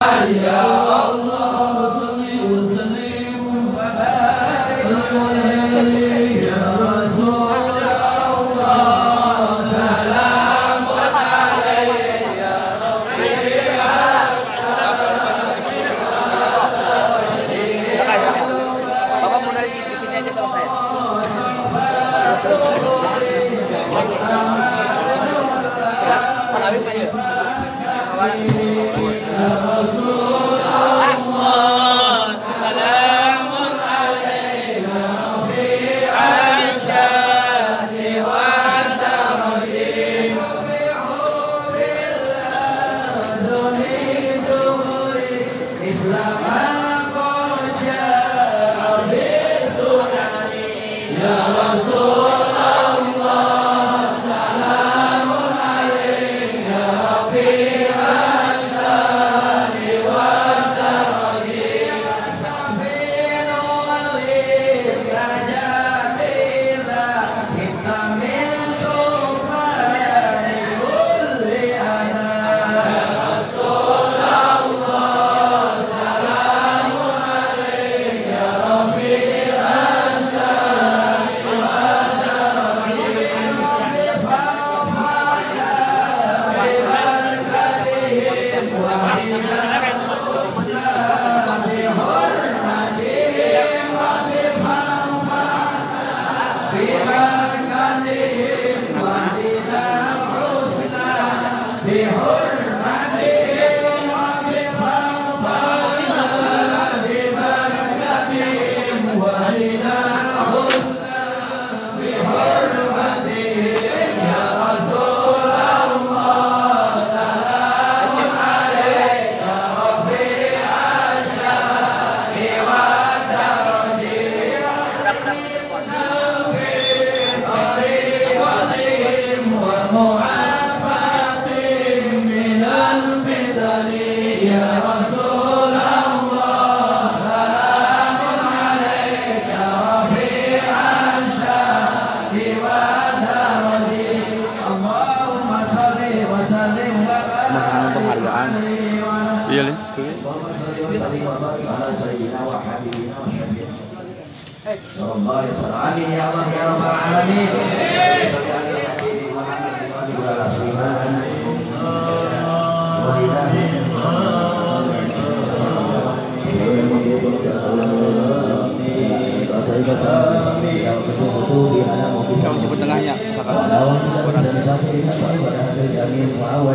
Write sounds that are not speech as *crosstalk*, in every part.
Bapak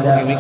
Allahumma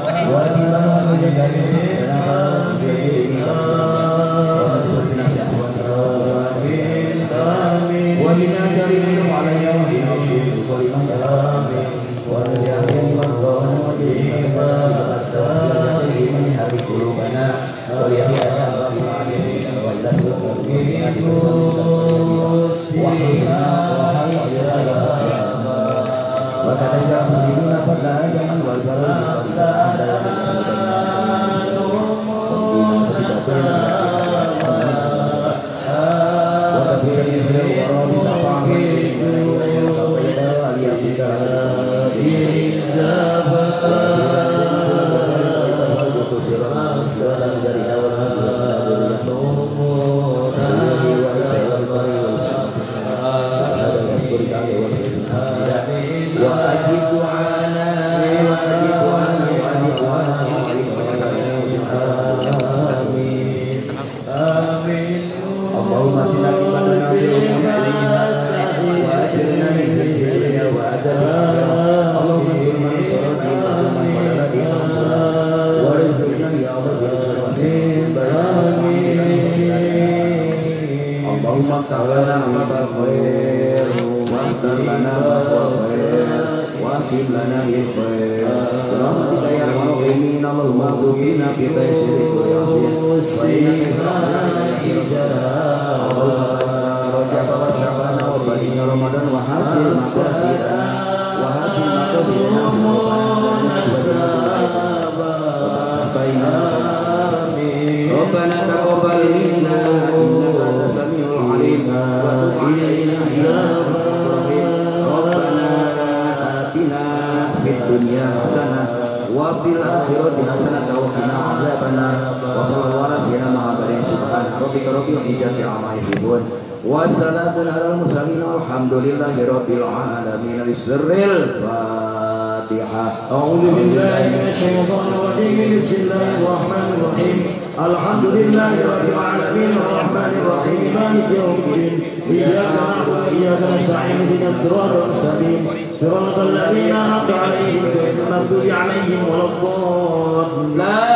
Allahumma rabbika rabbil izzati amma yasifun wa salamun alal mursalin walhamdulillahi rabbil alamin. Bisirril Fatihah أعوذ بالله من الشيطان الرجيم بسم الله الرحمن الرحيم الحمد لله رب العالمين الرحمن الرحيم مالك يوم الدين إياك نعبد وإياك نستعين اهدنا الصراط المستقيم صراط الذين أنعمت عليهم غير المغضوب عليهم ولا الضالين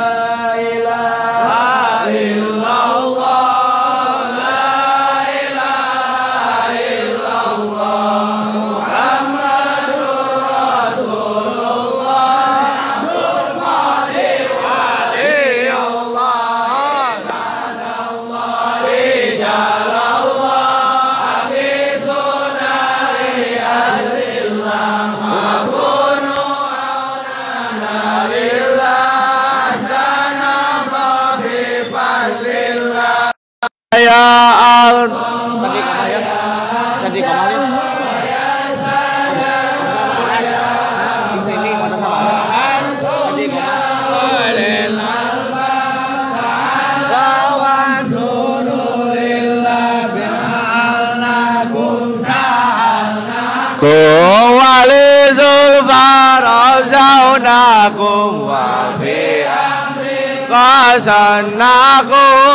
Zawnakum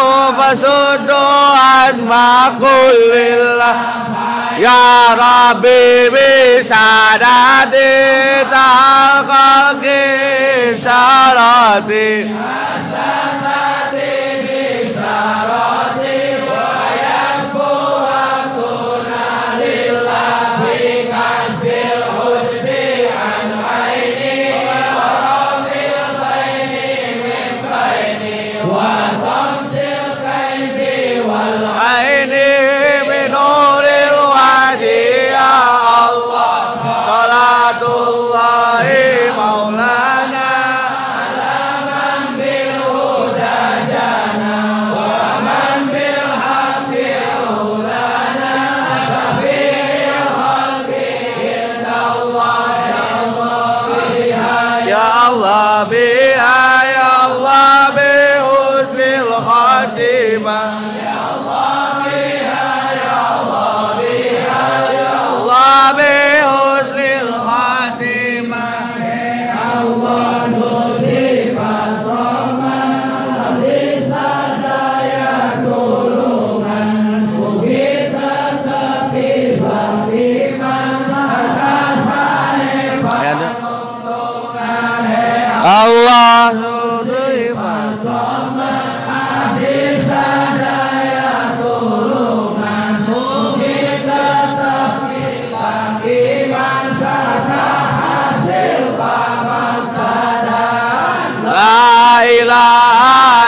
wa fasudu anmakulillah Ya Rabbi bisadati talqal kisarati. Aini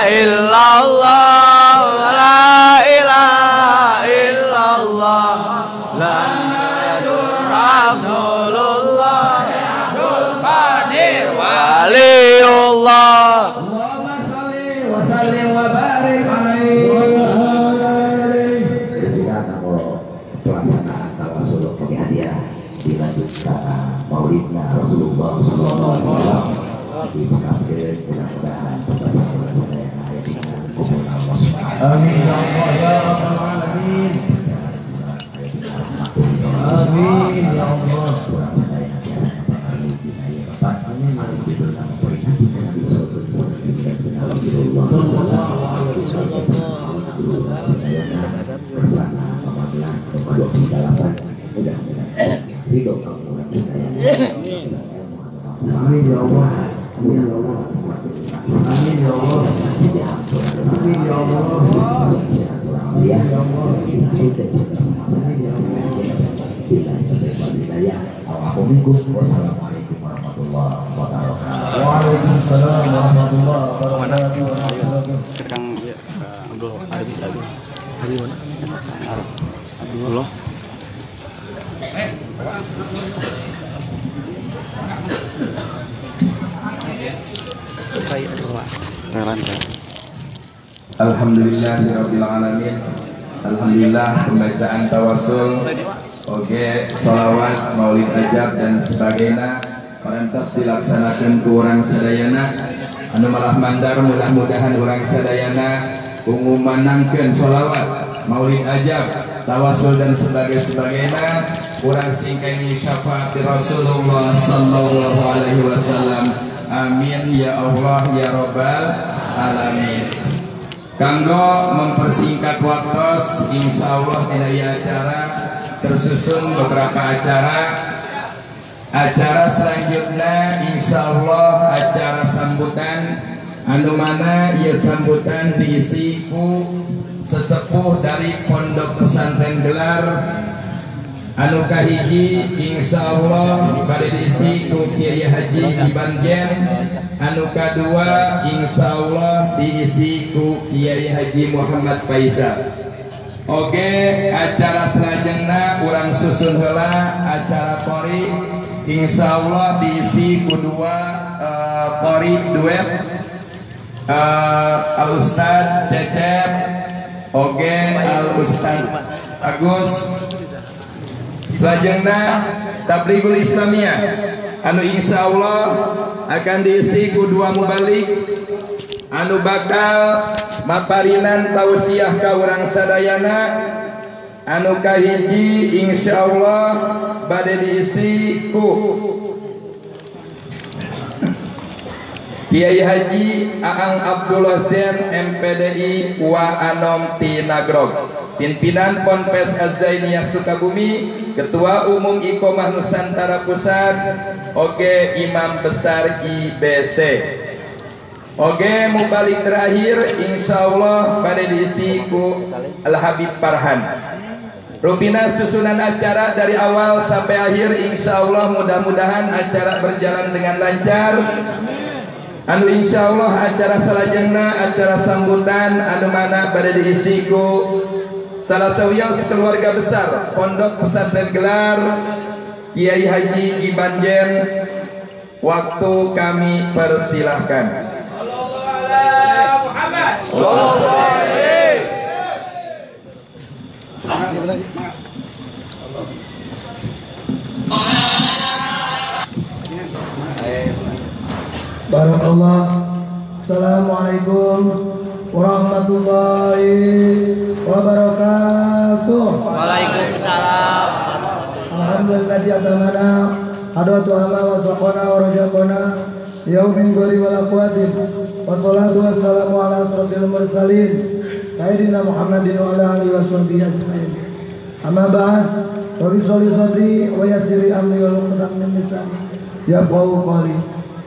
illallah La ilaha illallah La Rasulullah Qadir Waliullah Amin ya Allah. Amin ya Allah. Amin ya Allah. Amin ya Allah. Amin ya Allah. Amin ya Wassalamualaikum warahmatullahi wabarakatuh. Waalaikumsalam warahmatullahi wabarakatuh Kang ya, Abdul Adi Adi Adi mana? Arab Abdullah Kayak ada rumah Keren kan Alhamdulillahirrabbilalamin Alhamdulillah pembacaan tawasul. Oke, salawat, maulid ajab dan sebagainya. Parantos dilaksanakan ke orang sedayana anu malah mandar mudah-mudahan orang sadayana ungu manangkeun sholawat maulid ajab tawasul dan sebagai sebagainya orang singkani syafaat Rasulullah sallallahu alaihi wasallam. Amin ya Allah ya rabbal alamin kanggo mempersingkat waktu insya Allah tidak acara tersusun beberapa acara. Acara selanjutnya insya Allah acara sambutan. Anu mana ya sambutan diisi ku sesepuh dari pondok pesantren gelar anu kahiji insya Allah pada diisi ku Kiai Haji di Banjen anu kedua insya Allah diisi ku Kiai Haji Muhammad Faisal. Oke acara selanjutnya orang susun hela acara kori Insya Allah diisi kedua uh, kori duet. Uh, Al Ustad Cecep. Oke Al Ustad Agus selanjutnya Tabligul Islamiyah. Anu Insya Allah akan diisi ku dua mubalik anu bakal maparinan tausiah ka urang sadayana. Anu kahiji Insya Allah diisi ku. Kiai Haji Aang Abdullah Zain MPDI wa Anom Tinagrog. Pimpinan Ponpes Az-Zainiyah Sukabumi Ketua Umum Ikomah Nusantara Pusat Oke Imam Besar IBC Oke mau balik terakhir Insya Allah pada diisi ku Al Habib Farhan. Rupina susunan acara dari awal sampai akhir Insya Allah mudah-mudahan acara berjalan dengan lancar. Anu insya Allah acara selanjutnya acara sambutan anu mana pada diisi ku salah sawios keluarga besar Pondok Pesantren Gelar Kiai Haji Gibanjen waktu kami persilahkan Barakallah Assalamualaikum warahmatullahi wabarakatuh. Waalaikumsalam. Alhamdulillah di agamana Adatu ama wa saqona wa rajaqona Yaumin gori wal aqwatin Wa salatu wa salamu ala asrafil mursalin. Sayyidina Muhammadin wa ala alihi wa sahbihi ajma'in. Amma ba'd Wa bisoli sadri wa yasiri amri wal muqdam min lisani Ya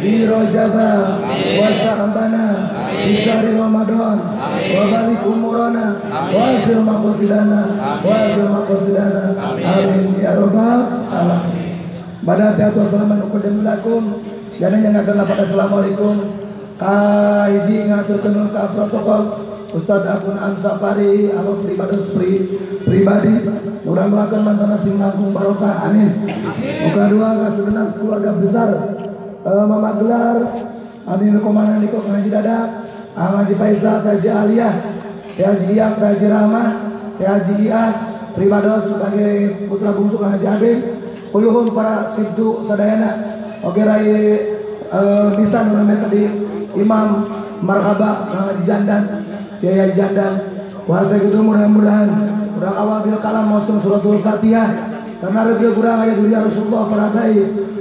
Bi rajaba Wa sa'abana Bi syahri Ramadan Wa balik umurana Wa asil maqasidana Wa asil maqasidana Amin. Ya Rabbal Alamin. Pada hati wassalamu alaikum Jadi yang akan pada assalamualaikum Kaiji ngatur kenul ka protokol. Ustadz Akun Ansapari Alo pribadi pri, pribadi? Mudah melakukan mantan sing nanggung barokah. Amin. Muka dua segenap keluarga besar uh, Mama Gelar Adi Nukomana Niko Ngaji Dada Ngaji Faisal Kaji Aliyah Kaji Iyak Kaji Rahmah Kaji Iyah Pribados sebagai putra bungsu Ngaji Adim Puluhun para sibtu sadayana. Oke Rai uh, bisa namanya tadi Imam Marhaba Ngaji Jandan Kiai Jandan. Puasa itu mudah-mudahan Kurang awal bil kalam mausum suratul fatihah. Karena review kurang ayat dunia Rasulullah Parabai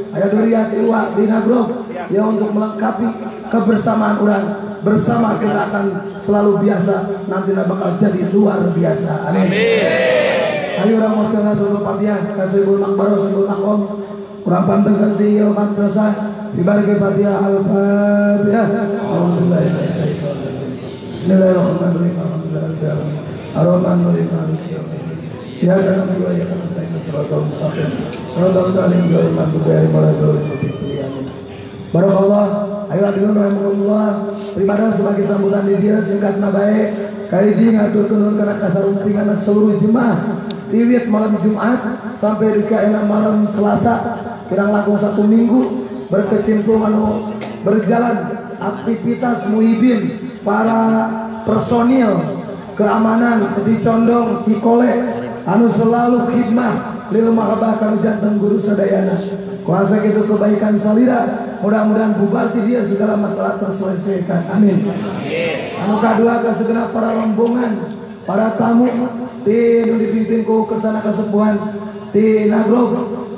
Ayat dunia tiwa di Nagrog Ya untuk melengkapi kebersamaan orang Bersama kita akan selalu biasa Nanti bakal jadi luar biasa. Amin. Ayo orang sekalian suratul fatihah Kasih ibu makbaro, ibu makom Kurang panteng ganti ya madrasah Dibariki fatihah al-fatihah Alhamdulillah Bismillahirrahmanirrahim. Ar-Rahmanirrahim. Ya dalam dua ya kan Suratul talim dua imam budaya maradul Barakallah. Ayo hadirin rahimahullah. Beribadah sebagai sambutan di dia singkat baik. Kaiji ngatur kenun karena kasarumpingan seluruh jemaah Tiwit malam Jumat sampai di enak malam Selasa kirang langkung satu minggu berkecimpung anu berjalan aktivitas muhibin para personil keamanan di Condong Cikole anu selalu khidmah lil mahabah kanu jantan guru sadayana. Kuasa gitu kebaikan salira. Mudah-mudahan bubati dia segala masalah terselesaikan. Amin. Anu kedua ke segenap para rombongan para tamu di dipimpin ku ke sana kesepuhan di Nagrog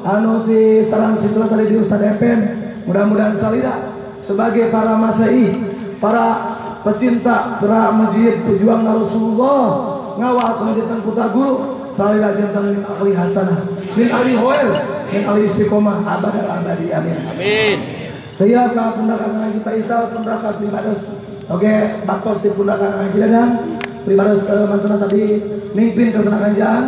anu di Saran Situla tadi di Ustad FM mudah-mudahan salira. Sebagai para masai para pecinta para masjid pejuang Rasulullah ngawal kemudian putar guru salira jantan min ahli hasanah min ahli hoel min ahli istiqomah abad abadi amin Amin. Saya ka pundak ngaji Pak Isal pundak ka pribados. Oke, baktos di pundak ngaji dadang. Pribados ke mantan tadi mimpin ke sana kanjaan.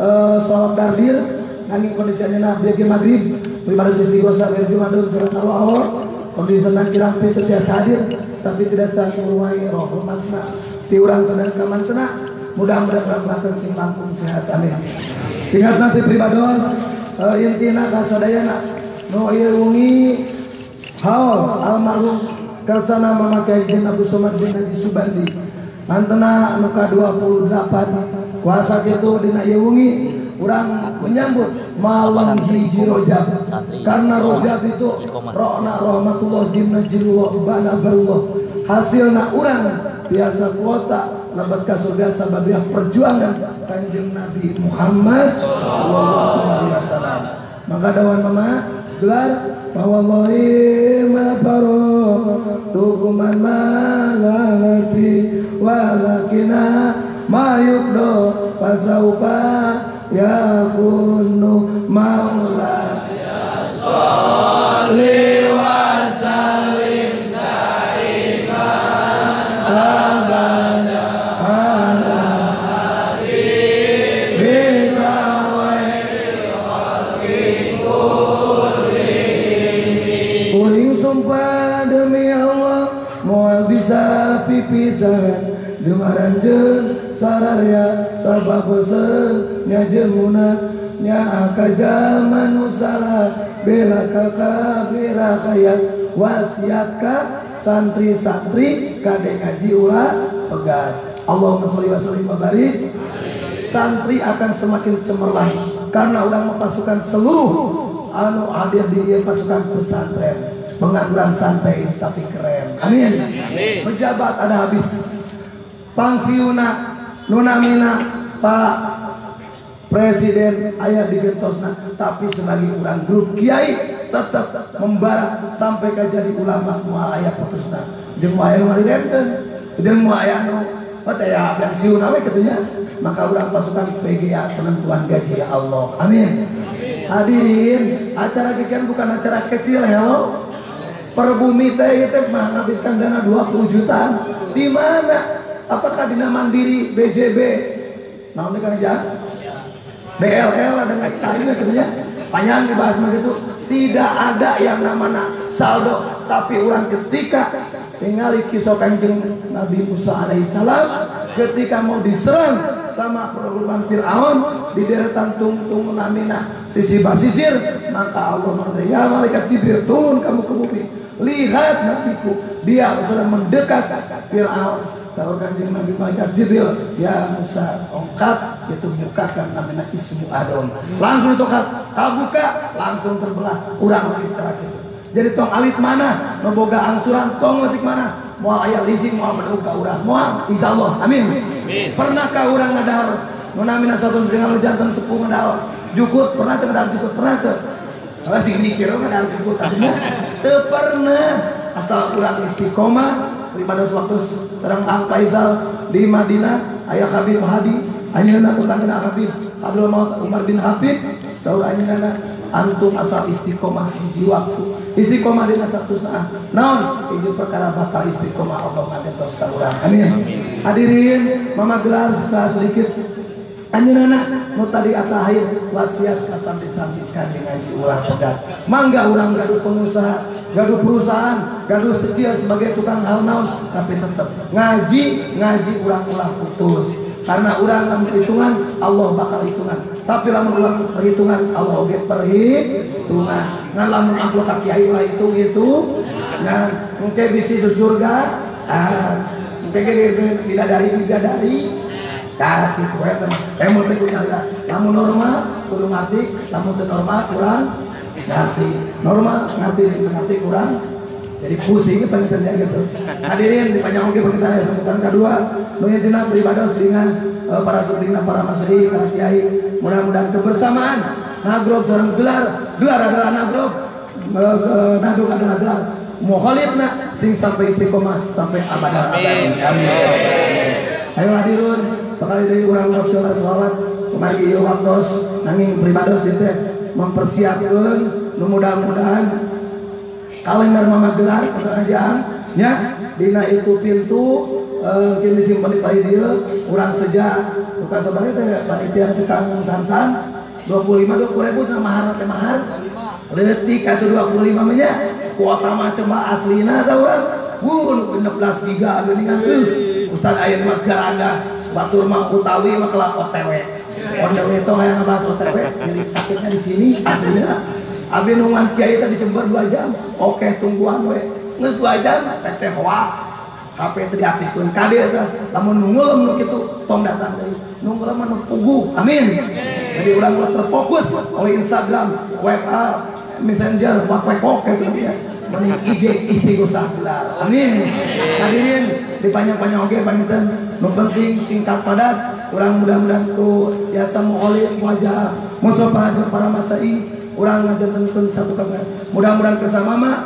Eh salat dardir ngangin kondisi ayeuna beuki magrib. Pribados isi gosa berju mandun sareng Allah. Kondisi nan kirang pi tiasa hadir tapi tidak sah ngruwai roh hormatna. Ti urang sadar ka mantena mudah-mudahan rahmatan sing langkung sehat amin. Singkat nanti pribados eh, intina ka sadayana nu ieu wengi Haul almarhum Kalsana memakai Jen Abu Somad bin Haji Subandi. Mantena muka 28 Kuasa gitu dina Yewungi Urang menyambut malam hiji rojab. Karena rojab itu Rohna rahmatullah jimna jirullah Bana barullah Hasilna urang Biasa kuota Lebat ke surga sababiah perjuangan Kanjeng Nabi Muhammad? Wasallam Maka dawan mama gelar Wallahi ma paro tukuman malalati walakina mayukdo pasaupa ya kunu maula. ya sararya Sabab bosen Nya jemuna Nya akaja manusara Bela kakak bela kaya Wasiatka Santri-santri Kadek ngaji ulah Pegat. Allahumma sholli wa sallim wa barik. Santri akan semakin cemerlang Karena udah mempasukan seluruh anu hadir di dia pasukan pesantren. Pengangguran santai tapi keren. Amin. Pejabat ada habis. Pangsiuna nunamina pak presiden ayah di gentosna tapi sebagai orang grup kiai tetap membara sampai ke jadi ulama mual ayah putusna jeung moal aya ngalirenten jeung moal aya nu teh ya pensiun we katunya maka orang pasukan PGA penentuan gaji ya Allah amin Hadirin, acara kikian bukan acara kecil hello. Per bumi teh itu menghabiskan dana 20 juta. Di mana? Apakah dina mandiri BJB? Nah, ini kan aja. BLL ada nggak cairnya katanya. Panjang dibahas begitu. Tidak ada yang namanya saldo, tapi orang ketika tinggal kisah kanjeng Nabi Musa alaihissalam ketika mau diserang sama perguruan Fir'aun di deretan tung-tung namina sisi basisir maka Allah mengatakan ya malaikat Jibril turun kamu ke bumi lihat nabiku dia sudah mendekat Fir'aun Tahu kanjeng Nabi malaikat Jibril. Ya Musa tongkat itu bukakan namanya ismu Adon. Langsung tongkat kau buka langsung terbelah. Urang lagi gitu jadi tong alit mana? Memboga angsuran tong ngetik mana? Mau ayat leasing mau menuka urang. Mau insya Allah. Amin. Pernahkah urang ngadal nunamina satu dengan jantan sepuh ngadal jukut pernah tuh ngadal jukut? Pernah tuh kalau sih mikir ngadal jukut tadinya tuh pernah. Asal urang istiqomah daripada waktu sedang Kang Faisal di Madinah ayah Habib Hadi Ayeuna tetangga Habib. Abdul Maut Umar bin Habib saudara ayeuna antum asal istiqomah hiji waktu istiqomah dina satu saat. Naon? Hiji perkara bakal istiqomah Allah ngagentos ka urang amin. Hadirin mama gelar sedikit Anjeunna nu tadi atahir wasiat kasambi-sambitkan dengan si ulah pegat. Mangga urang gaduh pengusaha, gaduh perusahaan, gaduh setia sebagai tukang hal naon, tapi tetap ngaji, ngaji urang ulah putus. Karena urang lamun perhitungan, Allah bakal hitungan. Tapi lamun urang perhitungan, Allah oge perhitungan. Ngan lamun amplop ka kiai lah hitung itu, ngan mungkin bisi surga, ah, mungkin bidadari bidadari, Kaki kowe teman. Emu teh kudu Lamun normal kudu ngerti, lamun teu normal kurang ngerti. Normal ngerti ngerti kurang. Jadi pusing pengertian gitu. Hadirin di panjang oke pengertian sambutan kedua. Nu tina beribadah dengan uh, para subdina para masri para kiai. Mudah-mudahan kebersamaan nagrog sareng gelar. Gelar adalah nagrog. Uh, nagrog adalah gelar. Muhalifna sing sampai istiqomah sampai abadan. Amin. Amin. Ayo hadirun sekali dari orang nasional selawat kemari ieu waktos nanging pribados itu mempersiapkan mudah-mudahan kalender mama gelar pekerjaan ya dina itu pintu uh, kini disimpan di pahi dia kurang sejak bukan sebagai teh panitia tukang sansan 25 20 ribu sama mahar teh mahar. Letik atau 25 nya kuota macam aslina tau orang Wuh, 16 giga geuningan tuh. Ustaz aya mah garaga, batur mah utawi mah kelak OTW. OTW itu yang ngebahas OTW, jadi sakitnya di sini aslinya. Abi nungan kiai tadi Jember 2 jam. Oke, tungguan we. Geus 2 jam teh hoa. HP teh diaktifkeun kade eta. Lamun nunggul mun kitu tong datang deui. Nunggul mah nu pugu. Amin. Jadi urang terfokus oleh Instagram, WA, Messenger, WhatsApp kayak gitu mending ide istighosah gelar. Amin. Hadirin dipanjang-panjang oke panjang nu penting singkat padat. Orang mudah-mudahan tuh ya semua oleh wajah musuh para para masai. Orang ngajantenkeun satu kabar. Mudah-mudahan bersama mah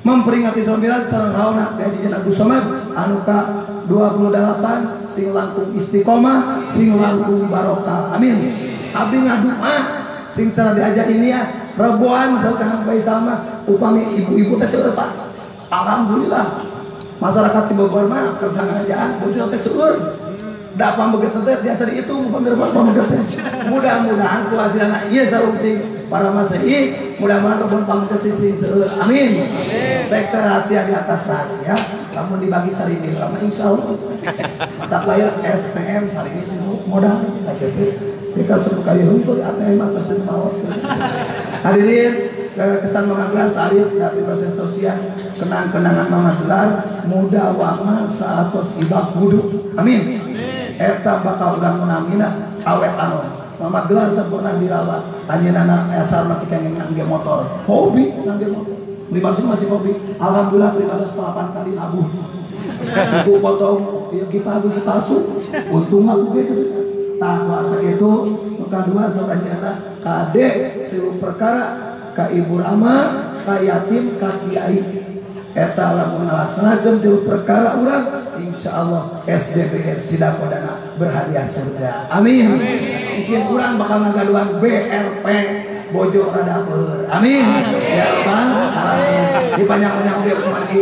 memperingati sombilan sareng hauna kayak di Abu Somad. Anu ka 28 sing langkung istiqomah sing langkung barokah. Amin. Abdi ngadua sing cara diajak ini ya Rebuan misalkan sampai sama upami ibu-ibu teh seueur Pak. Alhamdulillah. Masyarakat Cibogor mah kesangajaan bojol teh seueur. Da pambeget teh biasa itu pamirman pambeget teh. Mudah-mudahan ku hasilna ieu sarungting para masai mudah-mudahan rebuan pambeget sing seueur. Amin. Baik rahasia di atas rahasia kamu dibagi sarini lama insya Allah mata layar STM sarini modal kita sekali humpul ATM atas dan Hadirin kesan Mama Gelar salib dari proses sosial kenang-kenangan Mama Gelar muda wama saatos ibak wudhu. Amin. Eta bakal udah menamina awet anon Mama Gelar tak pernah dirawat. Hanya anak asal masih pengen ngangge motor. Hobi ngangge motor. Pribadi masih hobi. Alhamdulillah pribadi 8 kali nabuh aku *laughs* potong ya kita aku palsu untung aku gitu tak kuasa itu kedua sebenarnya kade tilu perkara ka ibu rama ka yatim ka kiai. Eta lamun ngalaksanakeun tilu perkara urang insyaallah SDBS Sidakodana berhadiah surga. Amin. Mungkin urang bakal ngagaduhan BRP bojo rada ber amin. Ya amin. Di banyak-banyak oge kemari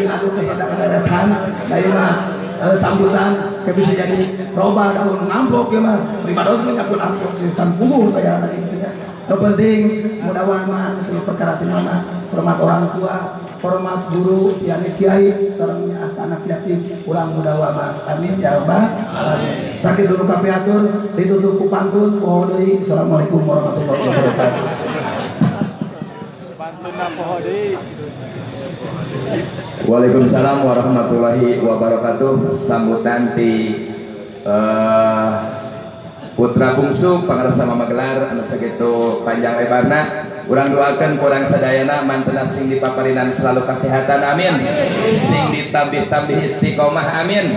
tina tuh kesadaan datang daerah uh, sambutan bisa jadi roba daun amplop ya mah prima dosa menyambut amplop di hutan kayak tadi itu ya. Yang penting itu perkara di mana hormat orang tua hormat guru yakni kiai sarangnya anak yatim kurang mudah wama amin ya rabbal alamin sakit dulu kape atur. Ditutup ku pantun assalamualaikum warahmatullahi wabarakatuh. Pantun Waalaikumsalam warahmatullahi wabarakatuh. Sambutan di uh, putra bungsu pangarasa Magelar anu sakitu panjang lebarna. Urang doakan kurang sadayana mantena sing dipaparinan selalu kesehatan amin. Sing ditambih-tambih istiqomah amin.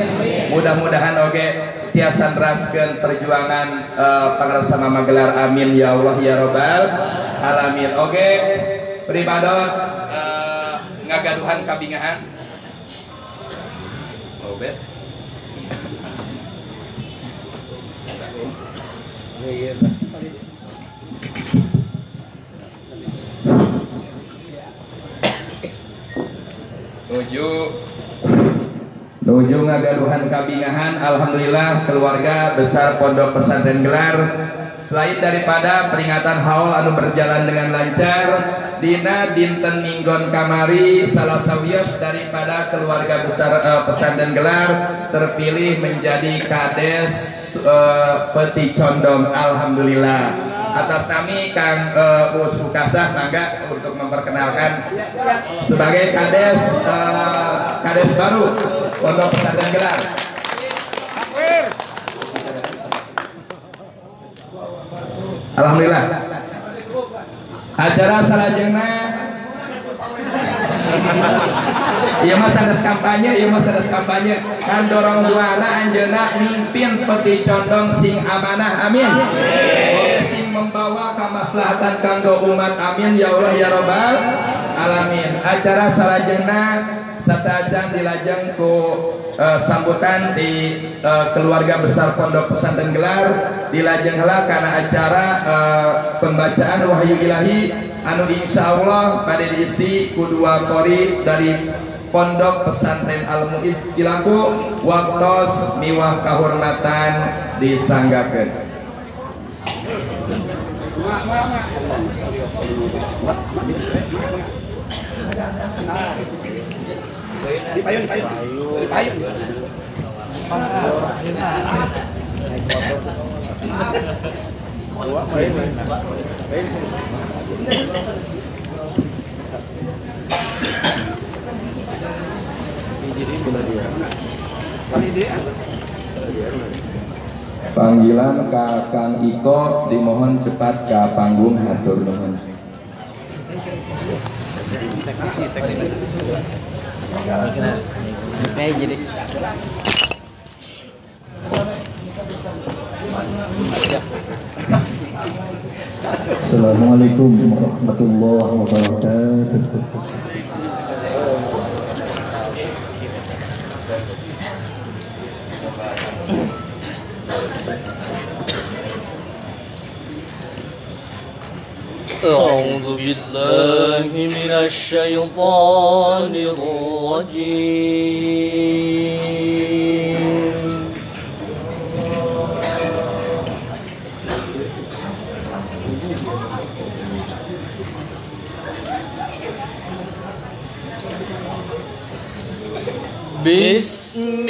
Mudah-mudahan oge tiasa neraskeun perjuangan uh, Magelar amin ya Allah ya robbal alamin. Oge pribados ngagaduhan kabingahan. Obet nuju Nuju ngagaduhan kabingahan Alhamdulillah keluarga besar Pondok Pesantren Gelar Selain daripada peringatan haul anu berjalan dengan lancar Dina dinten minggon kamari salah sawios daripada keluarga besar uh, pesantren gelar terpilih menjadi kades uh, peti condong Alhamdulillah atas nami Kang uh, Us Ukasah mangga untuk memperkenalkan sebagai kades uh, kades baru Pondok Pesantren Gelar. Alhamdulillah. Acara salajengna Iya mas ada kampanye, iya mas ada kampanye. Kan dorong duana anjena mimpin peti condong sing amanah, amin. Sing membawa kemaslahatan kanggo umat, amin ya Allah ya robbal alamin. Acara salajengna satajan dilajeng ku uh, sambutan di uh, keluarga besar Pondok Pesantren Gelar. Dilajeng heula karena acara uh, pembacaan wahyu ilahi. Anu insya Allah pada diisi kedua kori dari Pondok Pesantren Al Muid Cilaku waktos miwah kehormatan disanggakeun payun payun payun Panggilan ka Kang Iko dimohon cepat ke panggung hatur nuhun. Jadi Assalamualaikum warahmatullahi wabarakatuh. أعوذ بالله من الشيطان الرجيم. بسم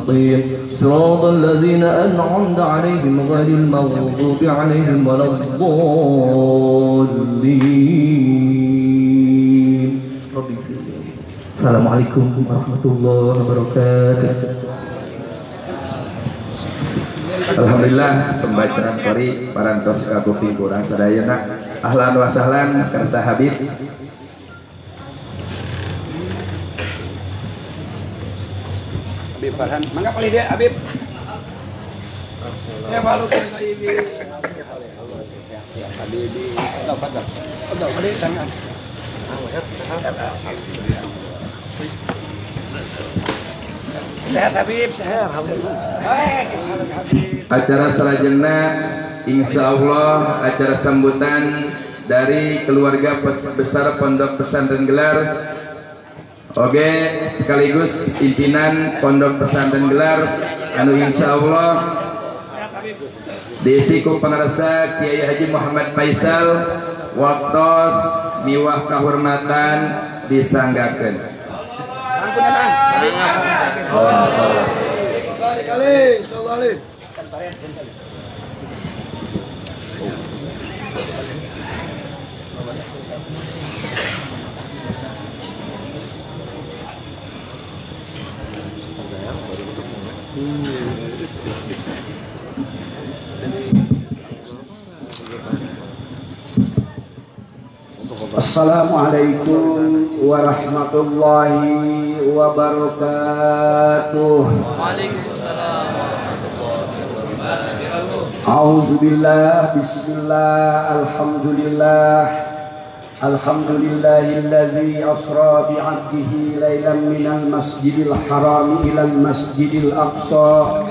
المستقيم صراط الذين أنعمت عليهم غير المغضوب عليهم ولا الضالين رب اغفر لي. السلام عليكم ورحمة الله وبركاته Alhamdulillah pembacaan kori parantos kabukti kurang sadayana ahlan wa sahlan karsa Habib Habib Farhan. Mangga kali dia Habib. Ya balu kan Habib. Ya Habib. Fadal fadal. Fadal Habib sangat. Sehat Habib, sehat. Alhamdulillah. Baik, Habib. acara selanjutnya insya Allah acara sambutan dari keluarga besar Pondok Pesantren Gelar Oke sekaligus pimpinan Pondok Pesantren Gelar. Anu insya Allah diisi ku pengarasa Kiai Haji Muhammad Faisal waktos miwah kahormatan disanggakan Assalamualaikum warahmatullahi wabarakatuh. A'udzu billah bismillah alhamdulillah Alhamdulillahilladzi asra bi 'abdihi lailan minal masjidil haram ila al masjidil aqsa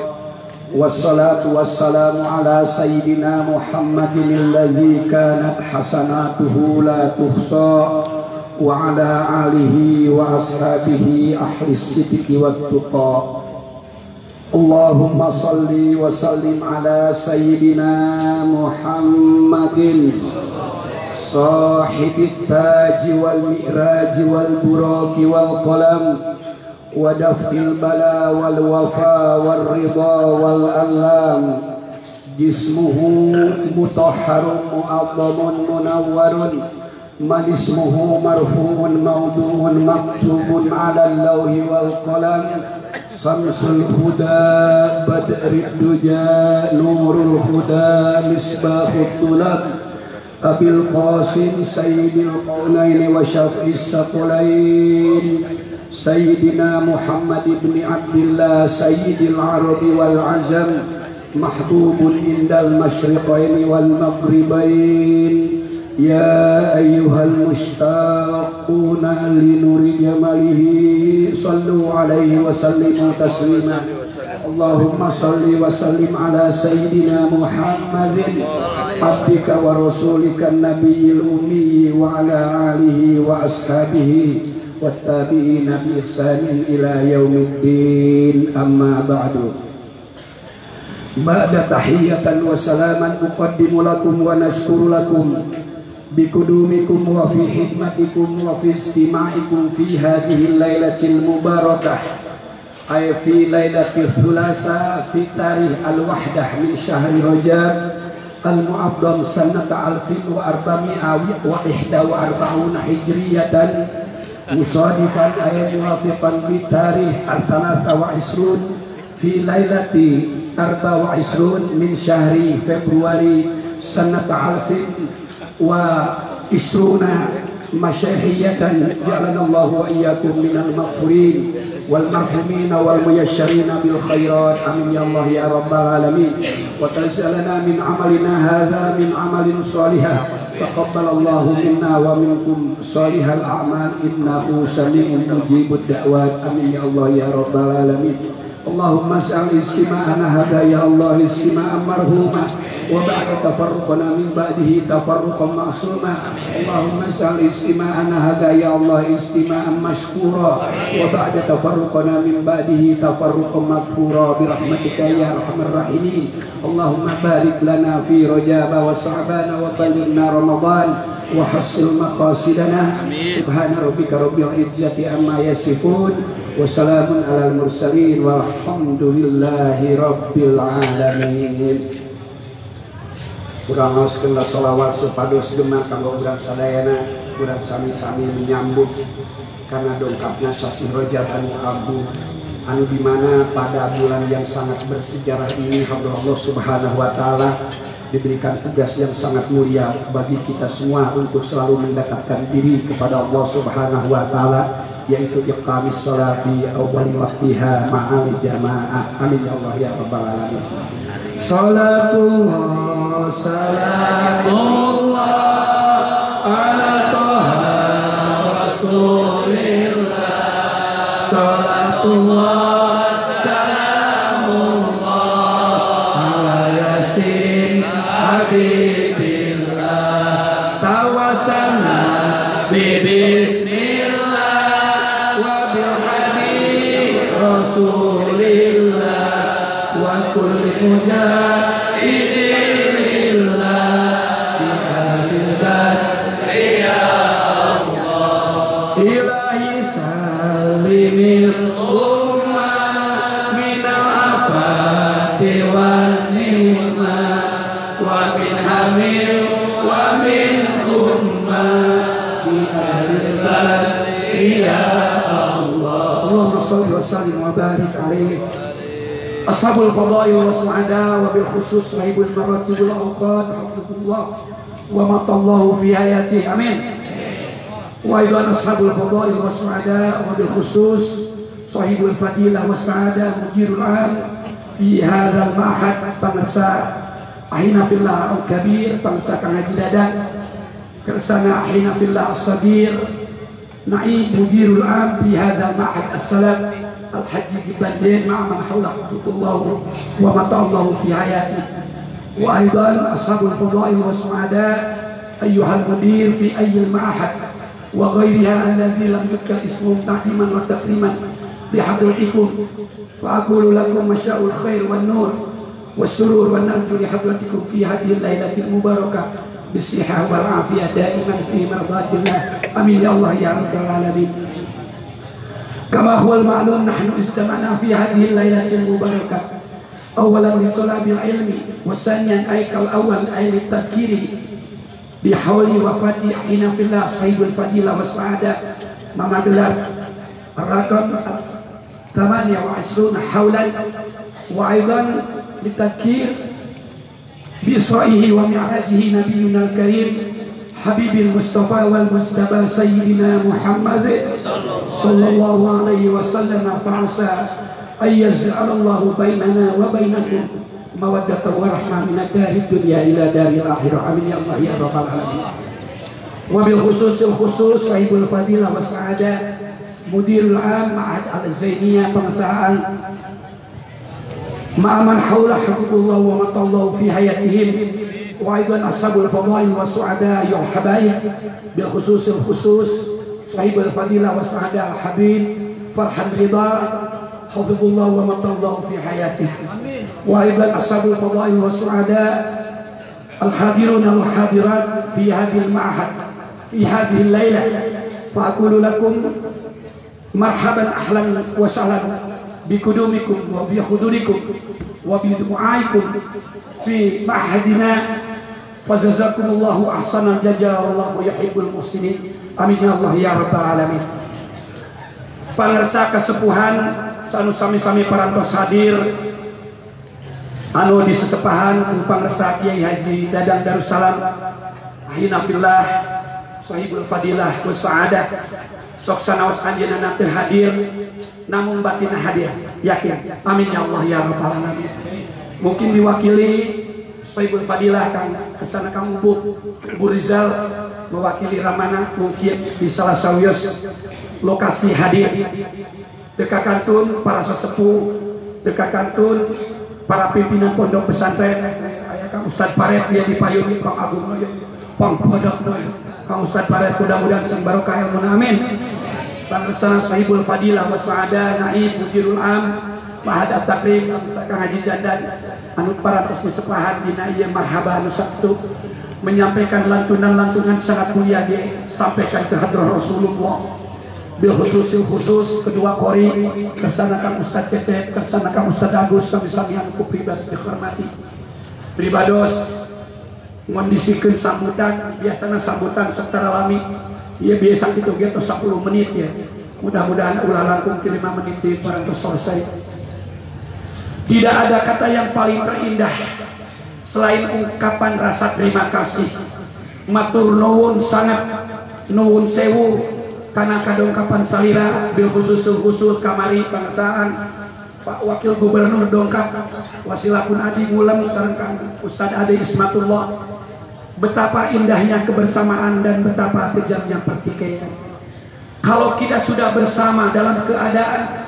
والصلاة والسلام على سيدنا محمد الذي كانت حسناته لا تحصى وعلى آله وأصحابه أهل الصدق والتقى. اللهم صل وسلم على سيدنا محمد. صاحب التاج والمئراج والبراق والقلم ودفع البلاء والوفاء والرضا والألام جسمه مطهر معظم منور من اسمه مرفوع موضوع مكتوب على اللوح والقلم شمس الهدى بدر الدجى نور الهدى مصباح الطلب أبي القاسم سيد القرنين وشفع الثقلين سيدنا محمد بن عبد الله سيد العرب والعجم محبوب عند المشرقين والمغربين يا أيها المشتاقون لنور جماله صلوا عليه وسلموا تسليما اللهم صل وسلم على سيدنا محمد عبدك ورسولك النبي الأمي وعلى آله وأصحابه والتابعين بإحسان إلى يوم الدين أما بعد بعد تحية وسلاما أقدم لكم ونشكر لكم بقدومكم وفي خدمتكم وفي استماعكم في هذه الليلة المباركة ay fi fitari thulasa fi tarikh al-wahdah min syahri rajab al-mu'addam sanata al-fi wa arba'mi awi wa ihda wa arba'una hijriyatan musadifan ay muwafiqan fi tarikh al-thalatha wa isrun fi arba wa isrun min syahri februari sanata al-fi wa isruna masyaikhiyah dan jalan Allah wa iyyakum minal maghfirin wal bil khairat. Amin ya Allah ya rabbal alamin. Wa tasallana min amalina hadha min amalin salihah. Taqabbal Allah minna wa minkum salihal a'mal. Innahu samiun mujibud amin ya Allah ya rabbal alamin. Allahumma sa'al istima'ana ya Allah istima'an marhumah وبعد تفرقنا من بعده تفرقا معصوما اللهم اسأل استماعنا هذا يا الله استماعا مشكورا وبعد تفرقنا من بعده تفرقا مغفورا برحمتك يا ارحم الراحمين اللهم بارك لنا في رجاب وشعبان وبلغنا رمضان وحصل مقاصدنا سبحان ربك رب العزة عما يصفون وسلام على المرسلين والحمد لله رب العالمين kurang ngaoskeun salawat supados gemar kanggo urang sadayana urang sami-sami menyambut. Karena dongkapnya sasi Rajab anu agung anu di mana pada bulan yang sangat bersejarah ini Allah Subhanahu wa taala diberikan tugas yang sangat mulia bagi kita semua untuk selalu mendekatkan diri kepada Allah Subhanahu wa taala yaitu iqamis shalat fi awwali waqtiha ma'al jamaah. Amin ya Allah ya rabbal alamin. Salatullah صلاة Ashabul fadail wa sa'ada wa bil khusus sahibul maratibul awqad hafizullah wa matallahu fi hayati amin. Wa idan ashabul fadail wa sa'ada wa bil khusus sahibul fadilah wa sa'ada mujirul am fi hadal ma'had pemirsa ahina fillah al kabir pemirsa Kang Haji Dadang kersana ahina fillah as-sadir naib mujirul am fi hadal ma'had as-salam. الحج ببلدين مع من حوله حفظ الله ومتع الله في حياته وأيضا أصحاب الفضائل والسعداء أيها المدير في أي المعهد وغيرها الذي لم يذكر اسمهم تعظيما وتكريما بحضرتكم فأقول لكم مشاء الخير والنور والسرور والنرجو لحضرتكم في هذه الليلة المباركة بالصحة والعافية دائما في مرضاة الله. أمين. يا الله يا رب العالمين. كما هو المعلوم نحن اجتمعنا في هذه الليلة المباركة. أولا لطلب العلم وثانيا أي كالأول أي للتذكير. بحول وفاة أخينا في الله صاحب الفضيلة والسعادة. مع gelar الرقم 28 حولا. وأيضا للتذكير بإسرائه ومعراجه نبينا الكريم. حبيب المصطفى والمجتبى سيدنا محمد صلى الله عليه وسلم فعسى أن يجعل الله بيننا وبينكم مودة ورحمة من دار الدنيا إلى دار الآخرة آمين يا الله يا رب العالمين وبالخصوص الخصوص صاحب الفضيلة والسعادة مدير العام معهد الزينية بمساء مع من حول حفظ الله ومطى الله في حياتهم وايضا اصحاب الفضائل والسعداء ايها الحبايب بالخصوص الخصوص صاحب الفضيله والسعداء الحبيب فرحا رضا حفظ الله ومطى الله في حياته وايضا اصحاب الفضائل والسعداء الحاضرون والحاضرات في هذه المعهد في هذه الليله فاقول لكم مرحبا اهلا وسهلا بقدومكم وفي حضوركم وبدعائكم في معهدنا Fajazakumullahu ahsanal jazaa wallahu yuhibbul muhsinin. Amin ya Allah ya rabbal alamin. Pangersa kesepuhan sanu sami-sami parantos hadir. Anu di setepahan pangersa Kiai Haji Dadang Darussalam. Ahina fillah sahibul fadilah wa sa'adah. Sok sanaos anjeunna teu hadir namun batina hadir yakin? Amin ya Allah ya rabbal alamin. Mungkin diwakili sahibul fadilah kang ke sana kang Bu Rizal mewakili Ramana mungkin di salah sawios lokasi hadir. Dekakantun para sesepuh dekakantun para pimpinan pondok pesantren. Aya Kang Ustad Paret dia dipayungi Kang Agung Noyo Pang Badak Noyo. Kang Ustad Paret mudah-mudahan sing barokah ilmu. Amin. Pangersana Sahibul Fadilah wa Sa'ada Naib Mujirul Am Mahad At-Takrim Kang Haji Jandan anu para terus sepahan dina ieu marhaba anu sabtu menyampaikan lantunan-lantunan sangat mulia dia sampaikan ke hadrah Rasulullah. Bil khususil khusus kedua kori kersanakan Ustaz Cecep kersanakan Ustaz Agus sami-sami yang ku pribadi dihormati pribados ngondisikan sambutan biasanya sambutan secara lami ya biasa itu gitu 10 menit ya. Mudah-mudahan ulah langkung ke 5 menit di parantos selesai tidak ada kata yang paling terindah selain ungkapan rasa terima kasih. Matur nuwun sangat nuwun sewu karena kadongkapan salira bil khusus khusus kamari bangsaan. Pak Wakil Gubernur dongkap wasilapun Adi Mulem sareng Kang Ustadz Ade Ismatullah. Betapa indahnya kebersamaan dan betapa kejamnya pertikaian. Kalau kita sudah bersama dalam keadaan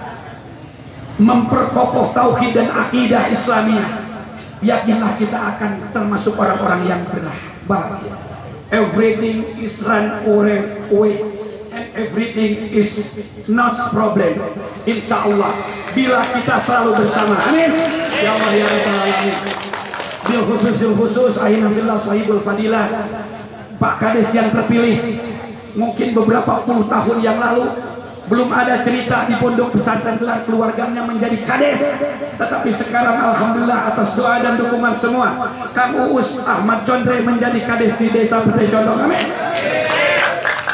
memperkokoh tauhid dan akidah Islamiyah. Yakinlah kita akan termasuk orang-orang yang bahagia. Everything is run away and everything is not problem. Insya Allah bila kita selalu bersama amin. Ya Allah ya Rabbal Alamin. Bil khusus bil khusus ayina fillah sahibul fadilah. Pak Kades yang terpilih mungkin beberapa puluh tahun yang lalu belum ada cerita di pondok pesantren gelar keluarganya menjadi kades tetapi sekarang Alhamdulillah atas doa dan dukungan semua Kang Uus Ahmad Condre menjadi kades di desa Putih Condong. Amin.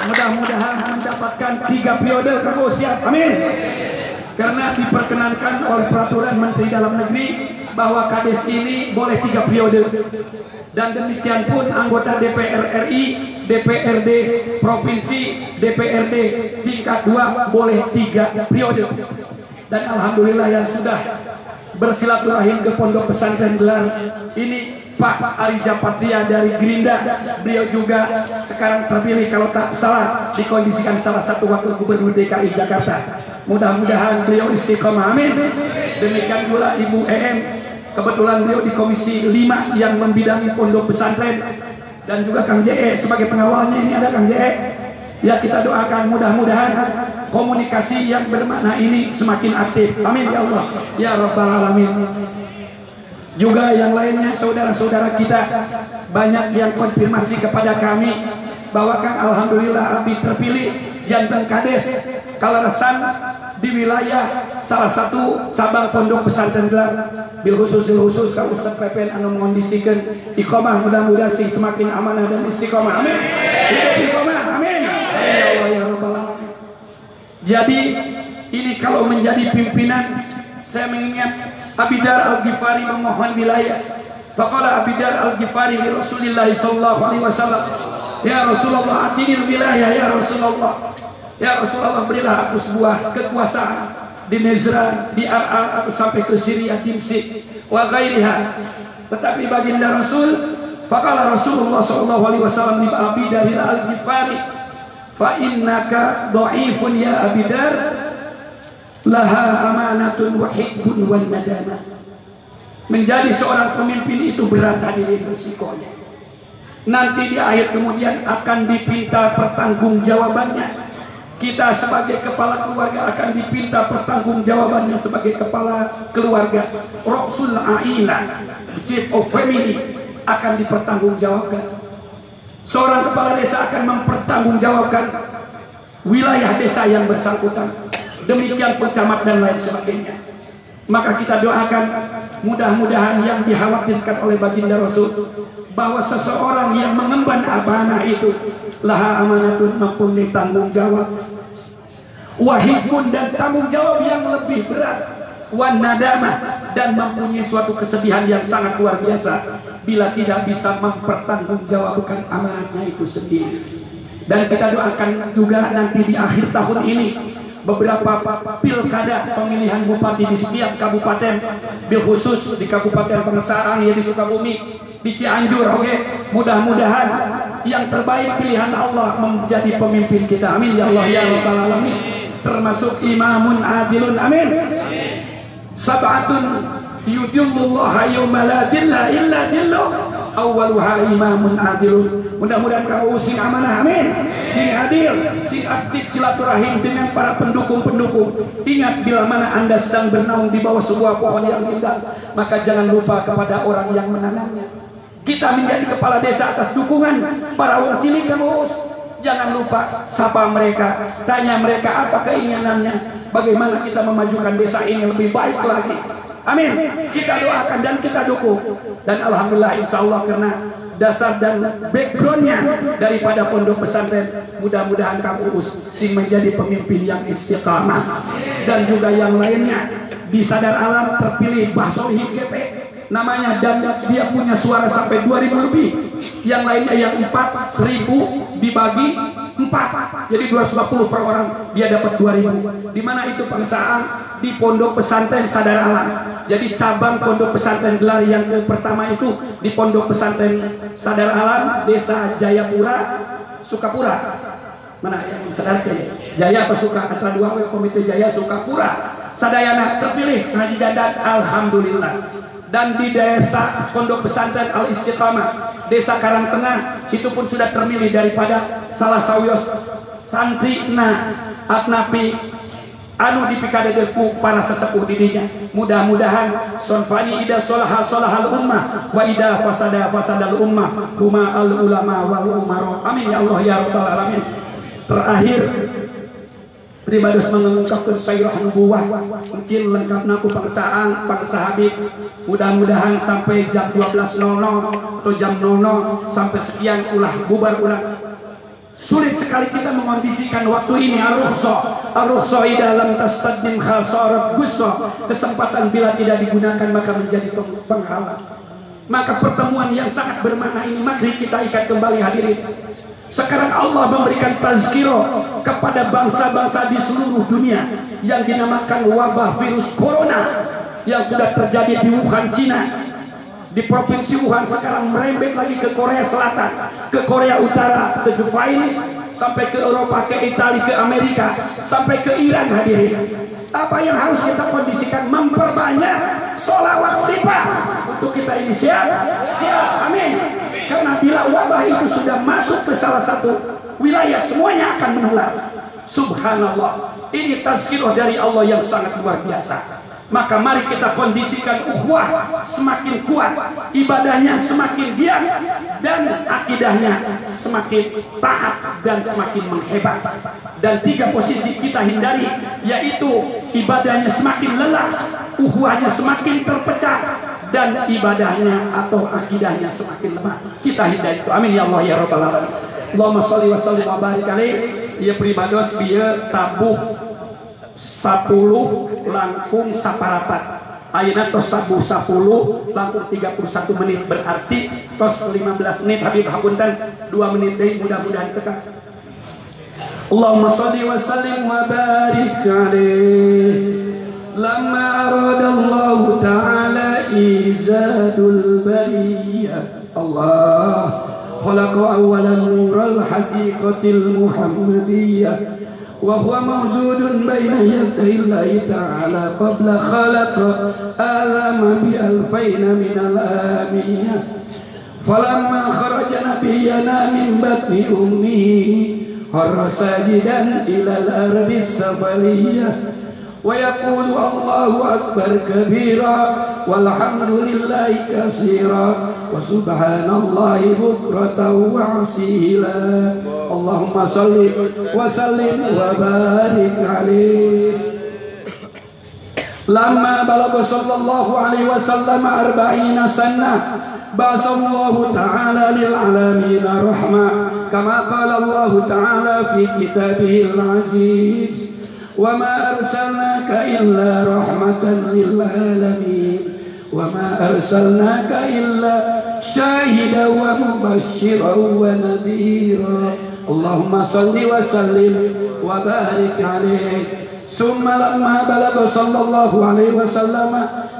Mudah-mudahan mendapatkan tiga periode kamu siap amin. Karena diperkenankan oleh peraturan Menteri Dalam Negeri bahwa kades ini boleh tiga periode. Dan demikian pun anggota DPR RI DPRD Provinsi DPRD tingkat dua boleh tiga periode. Dan Alhamdulillah yang sudah bersilaturahim ke pondok pesantren gelar ini Pak Ali Japatria dari Gerinda. Beliau juga sekarang terpilih kalau tak salah dikondisikan salah satu wakil gubernur DKI Jakarta. Mudah-mudahan beliau istiqomah amin. Demikian pula Ibu EM kebetulan beliau di komisi 5 yang membidangi pondok pesantren. Dan juga Kang JE sebagai pengawalnya ini ada Kang JE ya kita doakan mudah-mudahan komunikasi yang bermakna ini semakin aktif. Amin ya Allah. Ya Rabbal Alamin. Juga yang lainnya saudara-saudara kita banyak yang konfirmasi kepada kami bahwa Kang Alhamdulillah Abi terpilih jantan kades Kalarasan di wilayah salah satu cabang pondok pesantren gelar. Bil khusus khusus Kang Ustaz Pepen anu mengondisikan iqomah mudah-mudahan sing semakin amanah dan istiqomah. Amin. Hidup iqomah amin. Ya Allah ya Rabbal Alamin. Jadi ini kalau menjadi pimpinan saya mengingat Abidar Al-Ghifari memohon wilayah. Faqala Abidar Al-Ghifari li Rasulillah sallallahu alaihi wasallam, "Ya Rasulullah, atini wilayah ya Rasulullah." Ya Rasulullah berilah aku sebuah kekuasaan di Nezran, di Ar atau sampai ke Syria, Dimsik, wa ghairiha. Tetapi baginda Rasul, faqala Rasulullah sallallahu alaihi wasallam li Abidar Al-Ghifari, "Fa innaka dha'ifun ya Abidar." laha amanatun wa hibbun wal nadama menjadi seorang pemimpin itu berat hadirin resikonya nanti di akhir kemudian akan dipinta pertanggungjawabannya kita sebagai kepala keluarga akan dipinta pertanggungjawabannya sebagai kepala keluarga. Rasul Aila chief of family akan dipertanggungjawabkan. Seorang kepala desa akan mempertanggungjawabkan wilayah desa yang bersangkutan. Demikian pun camat dan lain sebagainya. Maka kita doakan mudah-mudahan yang dikhawatirkan oleh baginda Rasul bahwa seseorang yang mengemban amanah itu laha amanatun mempunyai tanggung jawab. Wahibun dan tanggung jawab yang lebih berat. Wan nadamah dan mempunyai suatu kesedihan yang sangat luar biasa bila tidak bisa mempertanggungjawabkan amanatnya itu sendiri. Dan kita doakan juga nanti di akhir tahun ini beberapa pilkada pemilihan bupati di setiap kabupaten bil khusus di kabupaten Pengesaran ya di Sukabumi di Cianjur oke? Mudah-mudahan yang terbaik pilihan Allah menjadi pemimpin kita. Amin ya Allah ya rabbal alamin. Termasuk imamun adilun amin. Sab'atun yudillullah yawma la illa awaluha imamun adilun. Mudah-mudahan kamu sing amanah amin. Sing adil sing aktif silaturahim dengan para pendukung-pendukung. Ingat bila mana anda sedang bernaung di bawah sebuah pohon yang indah maka jangan lupa kepada orang yang menanamnya. Kita menjadi kepala desa atas dukungan para wong cilik kamus jangan lupa sapa mereka tanya mereka apa keinginannya. Bagaimana kita memajukan desa ini lebih baik lagi amin. Kita doakan dan kita dukung. Dan alhamdulillah insya Allah karena dasar dan backgroundnya daripada pondok pesantren mudah-mudahan Kang Uus sing menjadi pemimpin yang istiqamah. Dan juga yang lainnya di sadar alam terpilih Bahsolihin GP namanya dan dia punya suara sampai 2000 lebih. Yang lainnya yang 4 1000 dibagi 4 jadi 250 per orang dia dapat 2000 di mana itu pengsaan di pondok pesantren sadar alam. Jadi cabang pondok pesantren gelar yang ke pertama itu di pondok pesantren sadar alam desa Jayapura Sukapura. Mana yang sadarkan Jaya apa Suka? Antara dua komite Jaya Sukapura. Sadayana terpilih Haji Dandan Alhamdulillah dan di desa Pondok Pesantren Al Istiqamah Desa Karangtengah itu pun sudah terpilih daripada salah sawios santri na atnapi anu dipikadedeku para sesepuh dirinya. Mudah-mudahan sonfani ida solaha solahal ummah wa ida fasada fasadal ummah huma al ulama wal umaro amin ya Allah ya rabbal alamin. Terakhir Pribados mengungkapkan sayrah nubuah. Mungkin lengkap naku pangsaan pangsa Habib. Mudah-mudahan sampai jam 12.00 atau jam 00 sampai sekian ulah bubar ulah. Sulit sekali kita mengondisikan waktu ini. Aruhso aruhso dalam tastadmin khasarat gusso kesempatan bila tidak digunakan maka menjadi penghalang. Maka pertemuan yang sangat bermakna ini mari kita ikat kembali hadirin sekarang Allah memberikan tazkiro kepada bangsa-bangsa di seluruh dunia yang dinamakan wabah virus corona yang sudah terjadi di Wuhan, Cina. Di provinsi Wuhan sekarang merembet lagi ke Korea Selatan, ke Korea Utara, ke Jepang, sampai ke Eropa, ke Italia, ke Amerika, sampai ke Iran hadirin. Apa yang harus kita kondisikan? Memperbanyak solawat sifat untuk kita ini siap? Siap. Amin. Karena bila wabah itu sudah masuk ke salah satu wilayah, semuanya akan menular. Subhanallah. Ini tazkirah dari Allah yang sangat luar biasa. Maka mari kita kondisikan ukhuwah semakin kuat, ibadahnya semakin giat dan akidahnya semakin taat dan semakin menghebat. Dan tiga posisi kita hindari yaitu ibadahnya semakin lelah, ukhuwahnya semakin terpecah dan ibadahnya atau akidahnya semakin lemah. Kita hindari itu. Amin ya Allah ya rabbal alamin. Allahumma shalli wa sallim wa barik alaih. Ieu pribados bieu tabuh 10 langkung saparapat Ayeuna tos sabu 10 langkung 31 menit berarti tos 15 menit Habib hapunten 2 menit deui mudah-mudahan cekak Allahumma shalli wa sallim wa barik alaih Lama aradallahu izadul bariyah Allah khalaqa awalan nural haqiqatil muhammadiyah وهو موجود بين يدي الله تعالى قبل خلق آدم بألفين من الآمية فلما خرج نبينا من بطن أمه خر ساجدا إلى الأرض السفلية. ويقول الله أكبر كبيرا والحمد لله كثيرا وسبحان الله بكرة وعسيلا اللهم صل وسلم وبارك عليه لما بلغ صلى الله عليه وسلم أربعين سنة بعث الله تعالى للعالمين رحمة كما قال الله تعالى في كتابه العزيز وما أرسلناك إلا رحمة للعالمين. وما أرسلناك إلا شاهدا ومبشرا ونذيرا. اللهم صل وسلم وبارك عليه. ثم لما بلغ صلى الله عليه وسلم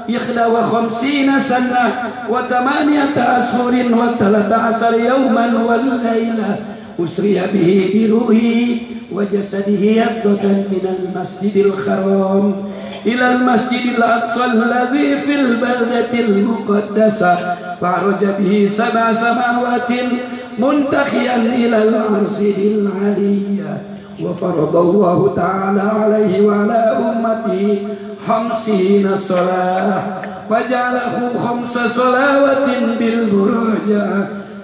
إحدى وخمسين سنة وثمانية أشهر وثلاث عشر يوما والليلة أسري به بروحه وجسده يبدة من المسجد الحرام إلى المسجد الأقصى الذي في البلدة المقدسة. فعرج به سبع سماوات منتخيا إلى العرش العلي وفرض الله تعالى عليه وعلى أمته خمسين صلاة. فجعله خمس صلوات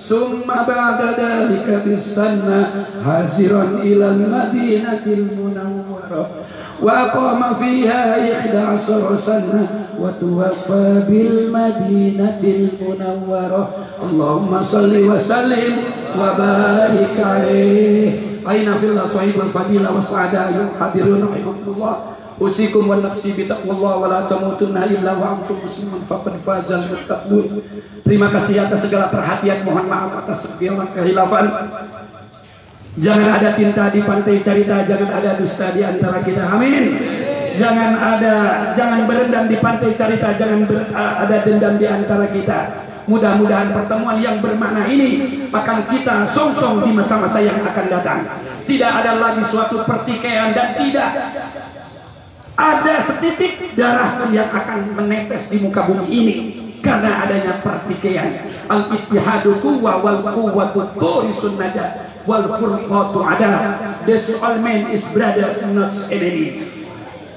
summa ba'da dhalika bisanna haziran ila al-madinatil munawwarah wa aqama fiha ihda asra sana wa tuwaffa bil madinatil munawwarah Allahumma salli wa sallim wa barik alaihi. Aina fil sahibul fadila wa sa'ada yang hadirun rahimakumullah. أوصيكم والنفسي بتقوى الله ولا تموتن إلا وأنتم مسلمون فقد فاز المتقون Terima kasih atas segala perhatian Mohon maaf atas segala kehilafan Jangan ada tinta di pantai cerita, jangan ada dusta di antara kita. Amin. Jangan ada, jangan berendam di pantai cerita, jangan ber, ada dendam di antara kita. Mudah-mudahan pertemuan yang bermakna ini akan kita song-song di masa-masa yang akan datang. Tidak ada lagi suatu pertikaian dan tidak ada setitik darah yang akan menetes di muka bumi ini karena adanya pertikaian. Al-ittihadu quwwa wal quwwatu turisun najah wal furqatu ada that's all man is brother not enemy.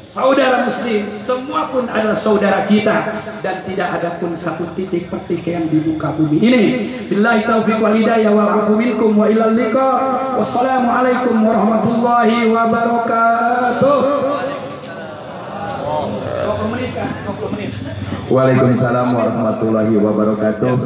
Saudara muslim semua pun adalah saudara kita dan tidak ada pun satu titik pertikaian di muka bumi ini. Billahi taufiq wal hidayah wal afu minkum wa ilal liqa. Wassalamualaikum warahmatullahi wabarakatuh Waalaikumsalam warahmatullahi wabarakatuh.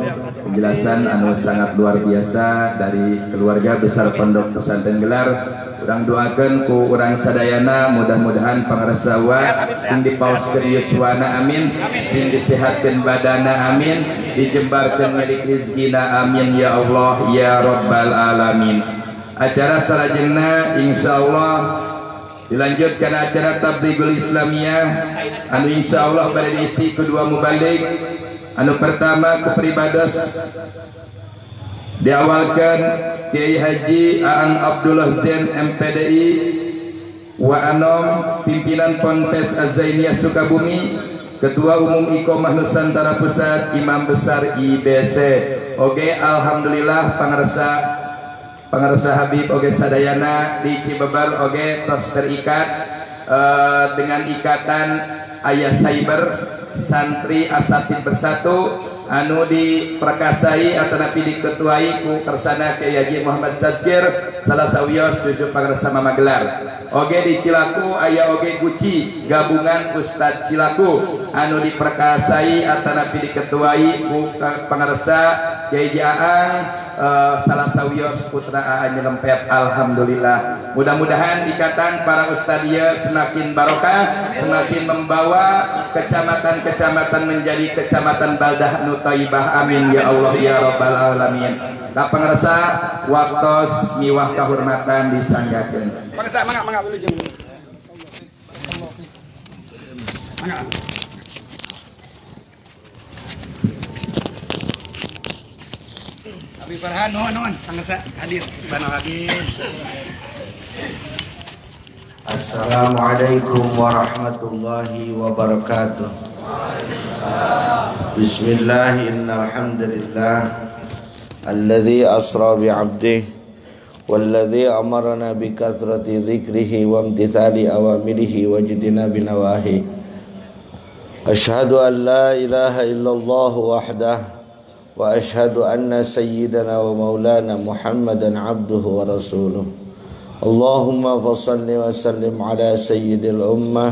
Penjelasan anu sangat luar biasa Dari keluarga besar Pondok Pesantren Gelar. Urang doakan ku urang sadayana Mudah-mudahan pangrasawa Sing dipauskan yuswana amin. Sing disehatkan badana amin. Dijembarkan milik rizkina amin. Ya Allah ya Rabbal Alamin. Acara salajengna insyaAllah dilanjutkan acara tabligul islamiyah. Anu insyaallah pada diisi kedua mubalik. Anu pertama kepribadas diawalkan Kiai Haji Aan Abdullah Zain MPDI wa anom pimpinan Ponpes Azainiyah Sukabumi Ketua Umum Ikomah Nusantara Pusat Imam Besar IBC Oke Alhamdulillah pangersa pengerasa Habib oge sadayana di Cibebar oge tos terikat uh, dengan ikatan ayah cyber santri asatid bersatu anu diperkasai atau napi diketuai ku kersana ke Yaji Muhammad Zazkir salah sawios tujuh pengerasa Magelar oge di Cilaku ayah oge Guci gabungan Ustad Cilaku. Anu diperkasai atau napi diketuai ku pengerasa Kiai uh, salah sawios putra AA nyelempet. Alhamdulillah. Mudah-mudahan ikatan para ustadzia semakin barokah semakin membawa kecamatan-kecamatan menjadi kecamatan Baldah Nutaibah amin. Ya Allah ya Rabbal Alamin Kapan rasa waktu miwah kehormatan disanggakan. Mangga mangga mangga Mangga. Abi Farhan nuhun nuhun. Pangsa hadir. Bana lagi Assalamualaikum warahmatullahi wabarakatuh. Bismillah asra bi 'abdihi والذي أمرنا بكثرة ذكره وامتثال أوامره واجتناب نواهيه. أشهد أن لا إله إلا الله وحده وأشهد أن سيدنا ومولانا محمدا عبده ورسوله. اللهم فصل وسلم على سيد الأمة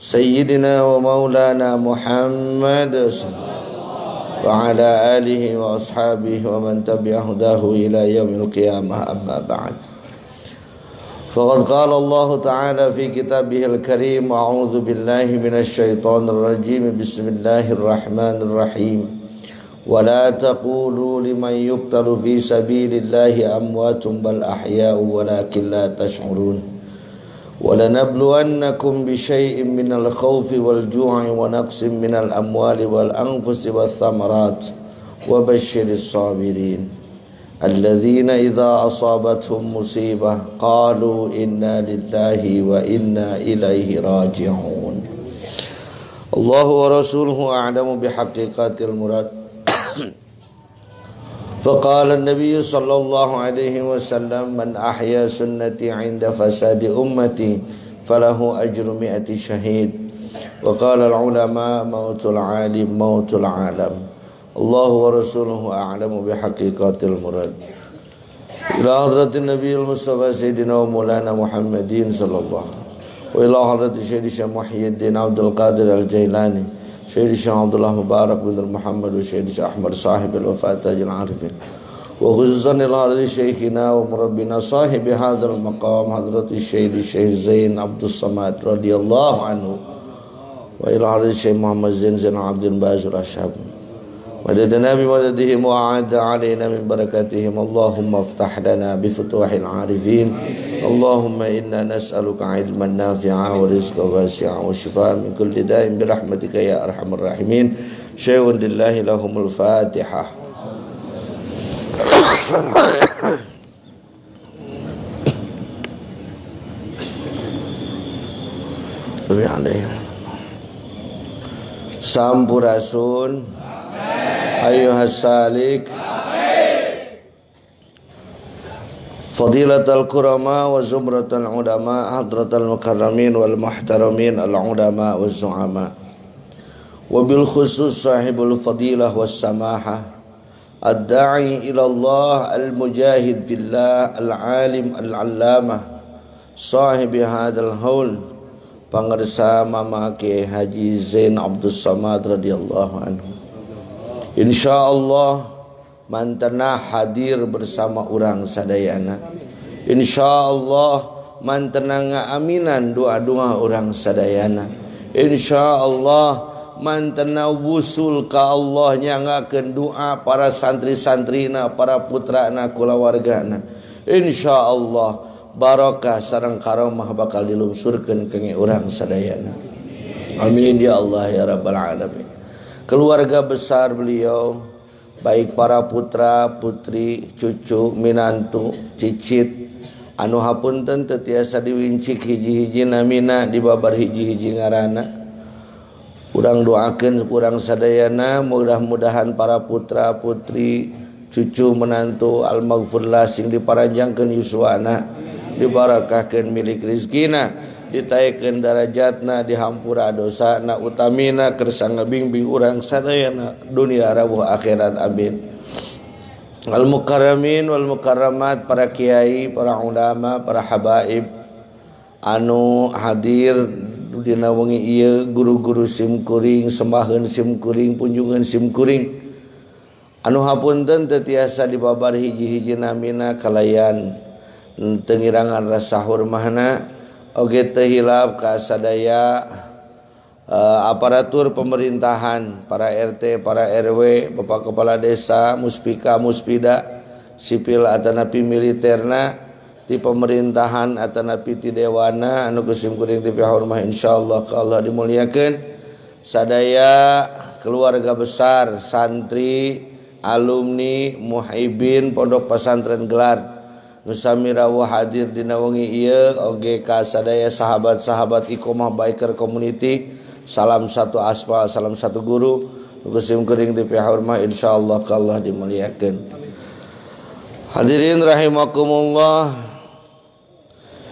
سيدنا ومولانا محمد وعلى آله وأصحابه ومن تبع هداه إلى يوم القيامة. أما بعد فقد قال الله تعالى في كتابه الكريم أعوذ بالله من الشيطان الرجيم. بسم الله الرحمن الرحيم. ولا تقولوا لمن يقتل في سبيل الله أموات بل أحياء ولكن لا تشعرون. ولنبلونكم بشيء من الخوف والجوع ونقص من الأموال والأنفس والثمرات. وبشر الصابرين. الذين إذا أصابتهم مصيبة قالوا إنا لله وإنا إليه راجعون. الله ورسوله أعلم بحقيقة المراد. فقال النبي صلى الله عليه وسلم من أحيا سنتي عند فساد أمتي فله أجر مئة شهيد. وقال العلماء موت العالم موت العالم. الله ورسوله أعلم بحقيقة المراد. إلى حضرة النبي المصطفى سيدنا ومولانا محمد صلى الله عليه وسلم. وإلى حضرة الشيخ محي الدين عبد القادر الجيلاني. سيد الشيخ عبد الله مبارك بن محمد وسيد الشيخ أحمد صاحب الوفاة تاج العارفين. وخصوصا حضرة شيخنا ومربنا صاحب هذا المقام حضرة الشيخ الشيخ زين عبد الصمد رضي الله عنه. وإلى حضرة الشيخ محمد زين زين عبد الباز الأشهب مددنا بمددهم وأعد علينا من بركاتهم. اللهم افتح لنا بفتوح العارفين. اللهم إنا نسألك علما نافعا ورزقا واسعا وشفاء من كل داء برحمتك يا أرحم الراحمين. شيء لله لهم الفاتحة. Sampurasun. Ayuhas salik. Al ulama wa zu'ama wa bil khusus sahibul fadilah was samaha ad-da'i ila Allah al mujahid fillah al alim al allamah sahibi hadal haul pangarsa mama ke Haji Zain Abdul Samad radhiyallahu anhu insyaallah mantana hadir bersama orang sadayana. Insyaallah mantana ngaaminan doa-doa orang sadayana. Insyaallah mantana wusul ka Allah nyangakeun doa para santri-santrina para putrana kulawargana insyaallah barakah sareng karomah bakal dilungsurkeun ke orang sadayana. Amin ya Allah ya rabbal alamin. Keluarga besar beliau baik para putra putri cucu Minantu cicit. Anu hapunten tetiasa diwincik hiji-hiji namina di babar hiji-hiji ngaana kurang doakan kurang sadayana mudah-mudahan para putra putri cucu menantu almagfurlah sing diparanjangkan Yuswana dibarakahkan milik Rizkina. ditaikan darajatna dihampura dosa na utamina kersa ngebingbing urang sadayana dunia rawuh akhirat amin. Al mukarramin wal mukarramat para kiai para ulama para habaib anu hadir dina wengi ieu guru-guru simkuring sembahan simkuring punjungan simkuring anu hapunten teu tiasa dibabar hiji-hiji namina kalayan tengirangan rasa hormahna. Oge tehilap kasadaya uh, aparatur pemerintahan para RT para RW Bapak Kepala Desa Muspika Muspida sipil atanapi militerna di pemerintahan atanapi ti dewana anu kusim kuring ti hormah insyaallah ka Allah dimuliakeun. Sadaya keluarga besar santri alumni muhibin pondok pesantren gelar nusamirawo hadir dinawangi ieu. Oge ka sadaya sahabat-sahabat Iqomah biker community. Salam satu aspal salam satu guru. Gusim kering di pihak rumah Insya Allah kalau dimuliakan hadirin rahimakumullah.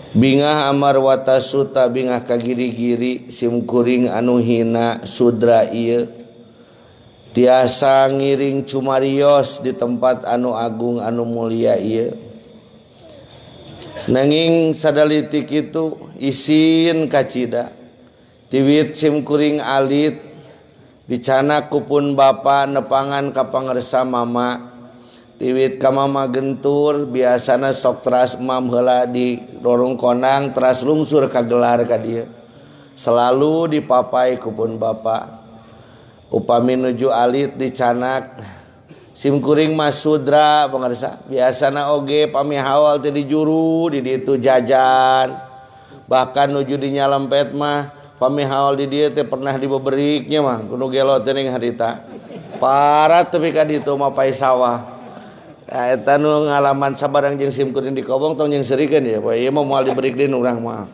Bingah Amar watasuta bingah kagiri-giri simkuring anu hina Sudra iya tiasa ngiring cumarios di tempat anu Agung anu mulia iya nanging sadalitik itu isin kacida tiwit simkuring alit dicana kupun bapa nepangan kapangersa mama. Tiwit ka mama gentur biasana sok teras mam hela di dorong konang teras lungsur kagelar ka dia. Selalu dipapai kupun bapa. Upami nuju alit dicanak simkuring Mas Sudra pengersa biasanya oge pamihawal di juru di itu jajan. Bahkan nuju di nyalempet mah pamihawal di dia teh pernah dibeberiknya mah. Kuno gelo tening harita. Parah tapi kadi itu mah pai sawah. Nah, eta nu ngalaman sabarang jeung simkuring di kobong tong jeung serikeun ya poe ieu mah moal diberikeun urang mah.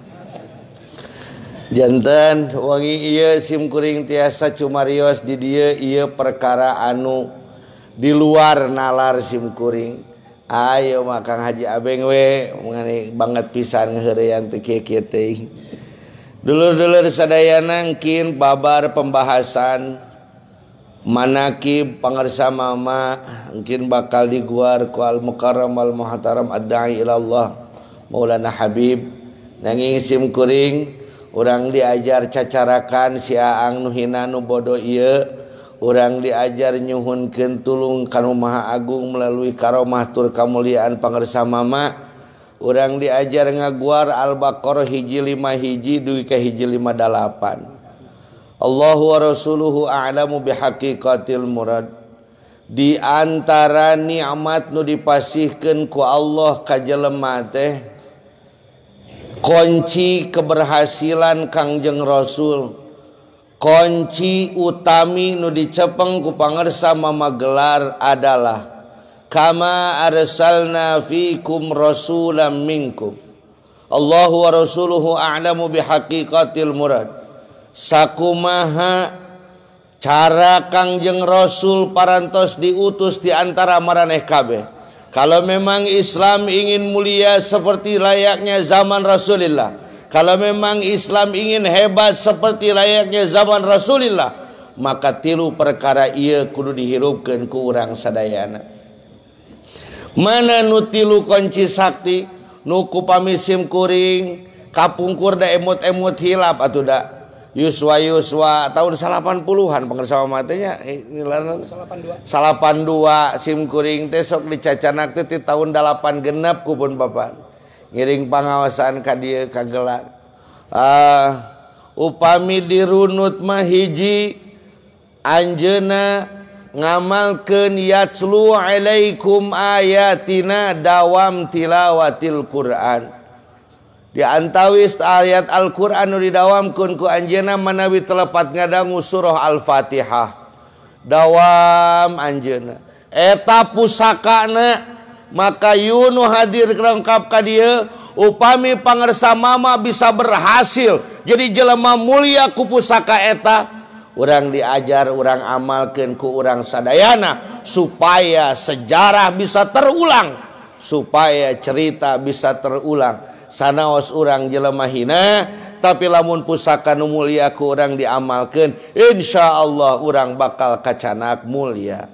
Jantan wangi iya simkuring tiasa cumarios di dia iya perkara anu di luar nalar simkuring Ayo makang Haji abeng we Abengwe banget pisan ngerian PKKT dulur-dulur sedayanangkin babar pembahasan manakib pangersa mama mungkin bakal diguar ku al mukarram al muhtaram ad-da'i ilallah Maulana Habib. Nanging simkuring urang diajar cacarakan si Aang Nuhinanu bodoh iya orang diajar nyuhunkeun tulung kamu Maha Agung melalui Karomah tur kamuliaan pangersa Mama. Orang diajar ngaguar al-baqarah hiji 5 hiji duwi ke hiji 58 Allahu wa rasuluhu a'lamu bihaqiqatil murad. Di antara nikmat nu dipasihkeun ku Allah ka jelema teh kunci keberhasilan Kangjeng Rasul. Kunci utami nu dicepeng ku pangersa mamagelar adalah kama arsalna fikum rasulam minkum Allahu wa rasuluhu a'lamu bihaqiqatil murad sakumaha cara Kangjeng Rasul parantos diutus di antara maraneh kabeh. Kalau memang Islam ingin mulia seperti layaknya zaman Rasulullah, Kalau memang Islam ingin hebat seperti layaknya zaman Rasulullah, maka tilu perkara ia kudu dihirupkan ke orang sadayana. Mana nu tilu kunci sakti, nuku pamisim kuring, kapungkur da emut-emut hilap atau da. Yuswa Yuswa tahun 80-an pengersama matanya eh, salapan dua. Sim kuring teh sok dicacanak teh di tahun 8 genap kupun bapak. ngiring pengawasan ka dia kagelan ah upami dirunut mah hiji anjeuna ngamalkeun yatlu alaikum ayatina dawam tilawatil Quran. Diantawis ayat Al-Quran nu didawamkeun ku anjena manawi telepat ngadangu surah Al-Fatihah. Dawam anjena eta pusakana maka Yunu hadir lengkap ka dia upami pangersa mama bisa berhasil. Jadi jelema mulia ku pusaka eta orang diajar orang amalkan ku orang sadayana supaya sejarah bisa terulang supaya cerita bisa terulang. Sanaos orang jelema hina tapi lamun pusaka nu mulia ku orang diamalkan insya Allah orang bakal kacanak mulia.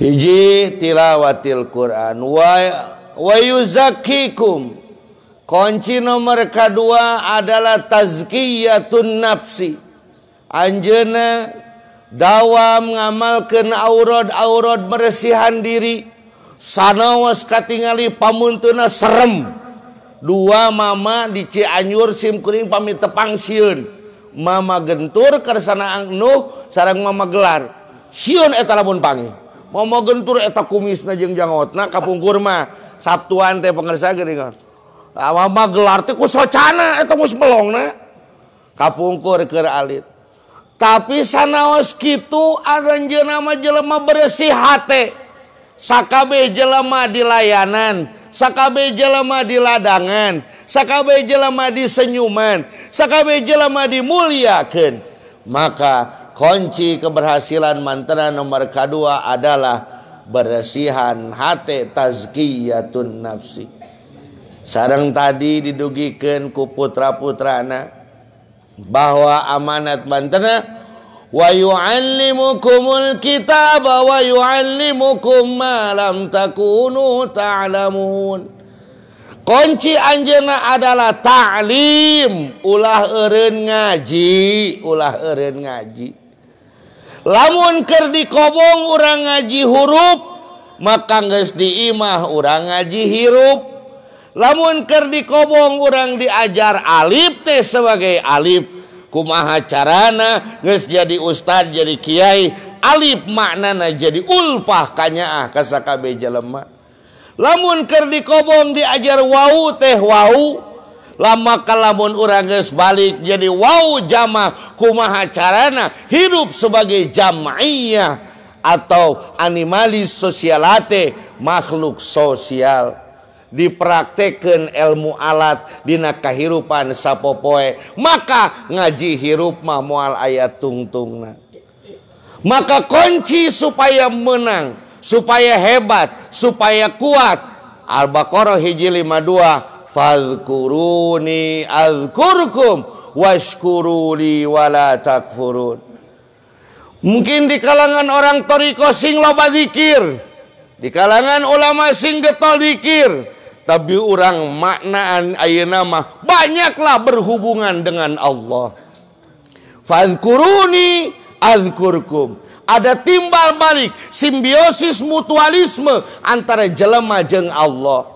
hiji tilawatil Quran. Wa wa yuzakkikum kunci nomor kedua adalah tazkiyatun nafsi. Anjeuna dawam ngamalkeun aurat-aurat meresihan diri. Sanaos katingali pamuntuna serem. Dua mama di Cianjur sim kuring pamit tepang sieun mama gentur kersana angnuh sarang mama gelar. siun eta lamun pangi momo gentur eta kumisna jeung jangotna kapungkur mah sabtuan teh pengersa geuningan awal mah gelar teh ku socana eta mus melongna. Kapungkur keur alit. Tapi sanaos kitu aranjeunna mah jelema bersih hate. Sakabe jelema di layanan sakabe jelema di ladangan sakabe jelema di senyuman sakabe jelema dimuliakeun maka kunci keberhasilan mantra nomor kedua adalah bersihan hati tazkiyatun nafsi. Sarang tadi didugikan ku putra-putrana bahwa amanat mantra wa yu'allimukumul kitaba wa yu'allimukum ma lam takunu ta'lamun. Kunci anjeuna adalah ta'lim ulah eureun ngaji ulah eureun ngaji lamun keur dikobong orang ngaji huruf maka geus diimah orang ngaji hirup. Lamun keur dikobong orang diajar alif teh sebagai alif kumaha carana geus jadi ustad jadi kiai? Alif maknana jadi ulfah kanyaah ka kasakabe jelema lamun keur dikobong diajar wau teh wau lama kalamun orang geus balik jadi wau jama kumaha carana hidup sebagai jam'iyah atau animalis sosialate makhluk sosial. Dipraktekkan ilmu alat dina kahirupan sapopoe maka ngaji hirup mah moal ayat tungtungna. Maka kunci supaya menang supaya hebat supaya kuat Al-Baqarah hiji 52 fadhkuruni azkurkum washkuruli wala takfurun. Mungkin di kalangan orang toriko sing loba dikir di kalangan ulama sing getol dikir tapi orang maknaan ayeuna mah banyaklah berhubungan dengan Allah. Fadhkuruni azkurkum. Ada timbal balik simbiosis mutualisme antara jelema jeung Allah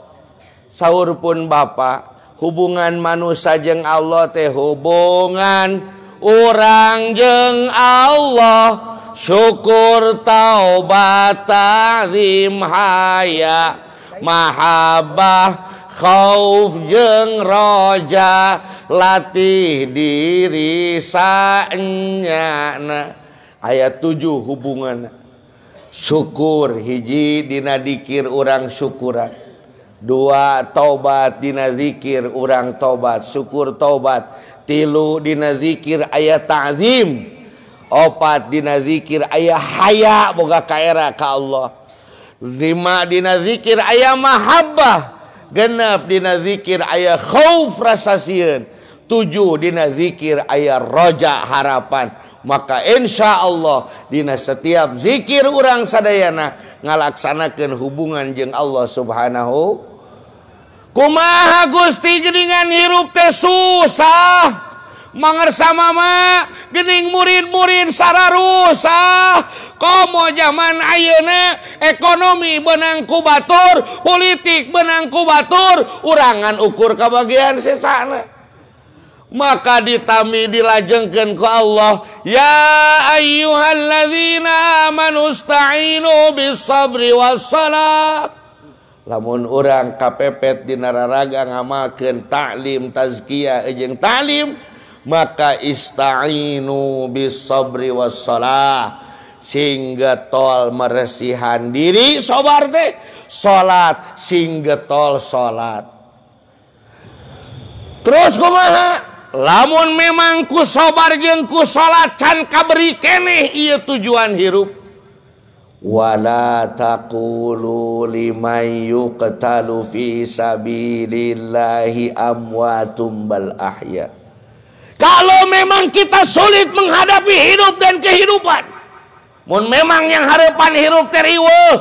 sahur pun Bapak hubungan manusia jeng Allah teh hubungan. Orang jeng Allah syukur taubat tarim haya mahabbah khauf jeng roja latih diri sanyana ayat 7 hubungan. Syukur hiji dina dikir orang syukuran. dua tobat dina zikir urang tobat syukur tobat tilu dina zikir ayat ta'zim. Opat dina zikir ayat haya boga kaera ka Allah. Lima dina zikir ayat mahabbah. Genap dina zikir ayat khauf rasa sieun. Tujuh dina zikir ayat roja harapan. Maka insya Allah dina setiap zikir urang sadayana ngalaksanakan hubungan jeng Allah subhanahu kumaha Gusti geningan hirup teh susah. Mangersa mama gening murid-murid sararusah komo zaman ayeuna ekonomi benang kubatur politik benang kubatur urangan ukur kebagian sesana. Maka ditami dilajengkeun ku Allah ya ayyuhalladzina amanu sta'inu bis sabri was salat. lamun orang kapepet di nararaga ngamaken taklim tazkiyah eh, ejeng taklim maka istainu bis sabri wassalah. Sehingga tol meresihan diri sobar teh. Salat sehingga tol salat. Terus kumaha? Lamun memang ku sobar jeung ku salat can kaberi keneh ieu tujuan hirup. Wala taqulu liman yuqtalu fi sabilillahi amwatum bal ahya kalau memang kita sulit menghadapi hidup dan kehidupan mun memang yang harapan hidup teriweuh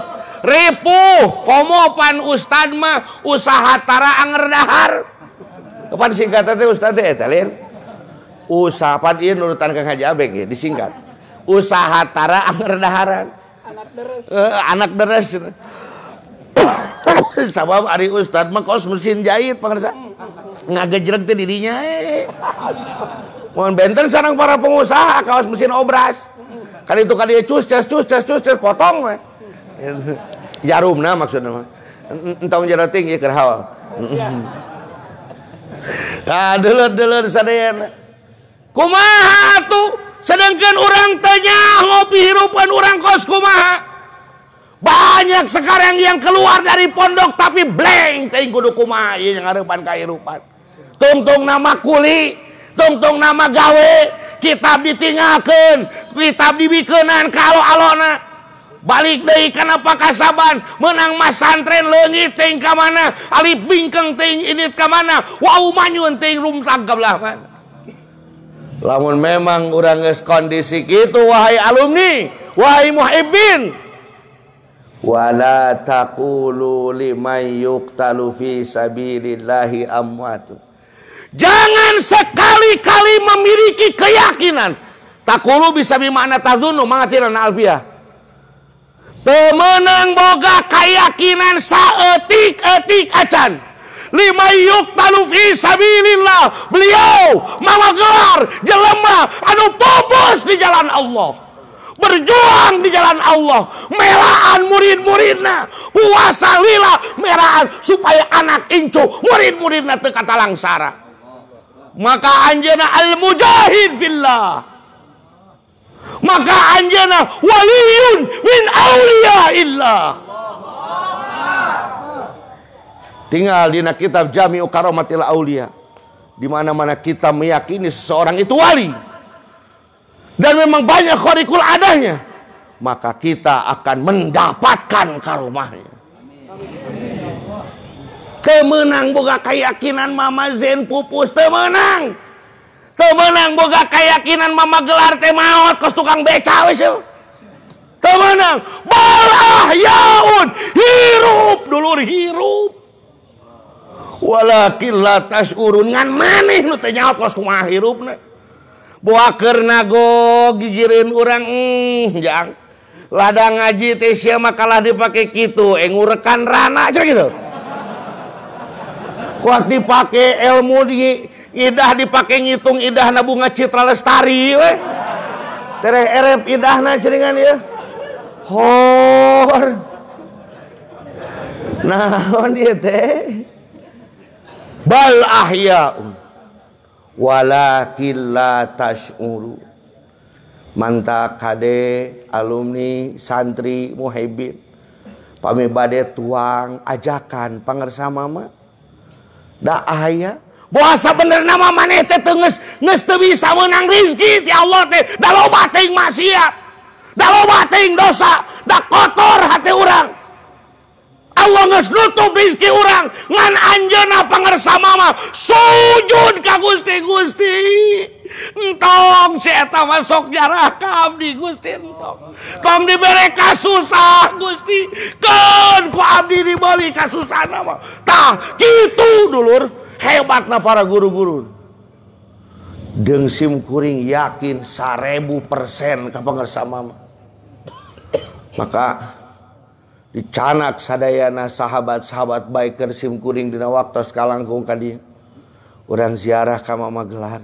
ripuh komopan ustad mah usaha tara anger dahar Kapan singkatan teh Ustaz teh eta? Usaha pan ieu nurutan Kang Haji Abek ya disingkat. Usaha tara anger daharan. Anak deres. Uh, anak deres. *coughs* Sabab ari Ustad mah kos mesin jahit pangarsa. Ngagejreg teh didinya eh. Mohon benten sarang para pengusaha kaos mesin obras. Kali itu kali cus cas cus cas cus cas potong we. Jarumna maksudnya mah. Entong jarating ieu keur hawal. Nah, *laughs* dulur-dulur sadayana. Kumaha tuh? sedangkan orang tanya ngopi hirupan orang koskumaha banyak sekarang yang keluar dari pondok tapi blank teuing kudu kumaha? Ieu ngarepan kahirupan. Tungtung nama kuli tungtung nama gawe kitab ditinggalkan kitab dibikenan kalau alona. Balik dari kana pakasaban menang masantren lengit ting ka mana? Alif bingkeng ting ini ka mana? Wau manyun ting rum tangkap lah lamun memang orang kondisi gitu wahai alumni wahai muhibbin. Wala taqulu liman yuqtalu fi sabilillahi amwatu. Jangan sekali-kali memiliki keyakinan. Takulu bisa bimana tazunu mangatiran alfiah temenang boga keyakinan saetik-etik acan lima yuk talufi sabilillah. Beliau mama gelar jelema anu pupus di jalan Allah. Berjuang di jalan Allah. Melaan murid-muridna puasa lila melaan supaya anak incu. Murid-muridna teu kata langsara. Maka anjana al mujahid fillah. Maka anjana waliyun min aulia illah tinggal di kitab Jami'u Karomatil Aulia di mana-mana kita meyakini seseorang itu wali. Dan memang banyak khorikul adanya maka kita akan mendapatkan karomahnya. Temenang boga keyakinan mama zen pupus temenang. Temenang boga keyakinan mama gelar teh maot kos tukang beca wis temenang. Balah yaun hirup dulur hirup walakinlatas urungan maneh nu teh nyaot kos kumaha hirupna buker nago gigirin orang mm, jang. Ladang ngaji teh sia makalah dipakai gitu eh ngurekan rana aja gitu. Kuat dipakai ilmu di idah dipakai ngitung idah na bunga citra lestari we tereh erep idah na ceringan ya. Hor. Nah on dia teh? bal ahyaun um. walakin la tash'uru. Manta kade alumni santri muhibin. Pami bade tuang ajakan pangersa mama. Da aya puasa bener nama maneh teh teu geus geus teu bisa meunang rezeki ti Allah teh. Da loba teuing maksiat da loba teuing dosa. Da kotor hati urang. Allah nges nutup rizki orang. Ngan anjena pangersama mah. Sujud ka Gusti Gusti entong si eta masuk jarah abdi Gusti entong. Tong diberi kasusah Gusti. Kan ku abdi dibeli kasusah nama. Tah gitu dulur. Hebatna para guru-guru Deng sim kuring yakin sarebu persen ka pangersama mah maka dicanak sadayana sahabat-sahabat biker simkuring dina waktu kalangkung tadi orang ziarah kamma magelar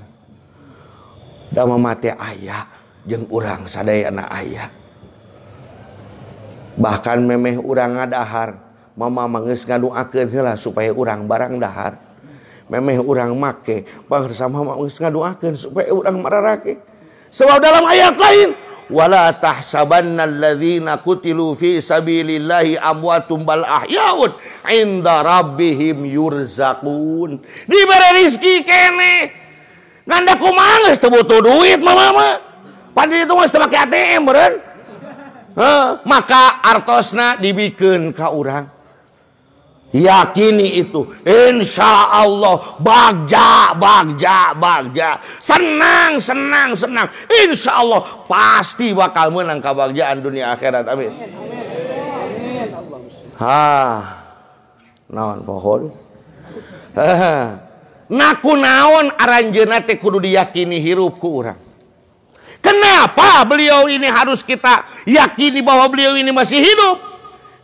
dan memati ayah jeng urang sadayana ayah bahkan memeh urang ngadahar mama manges ngadu akan hela supaya urang barang dahar. Memeh urang make bang sama manges ngadu akan supaya urang mararake. Sebab dalam ayat lain wala tahsabannalladzina kutilu fi sabilillahi amwatum bal ahyaun inda rabbihim yurzaqun. Dibere rizki kene. Nganda kumaha geus teu butuh duit mama mah pandi itu geus teu make ATM beureun. Maka artosna dibikeun ka urang. Yakini itu. Insya Allah. Bagja, bagja, bagja. Senang, senang, senang. Insya Allah. Pasti bakal menang kebahagiaan dunia akhirat. Amin. Ha. Naon pohon. *laughs* Naku naon aranjeuna teh kudu diyakini hirup ku urang. Kenapa beliau ini harus kita yakini bahwa beliau ini masih hidup?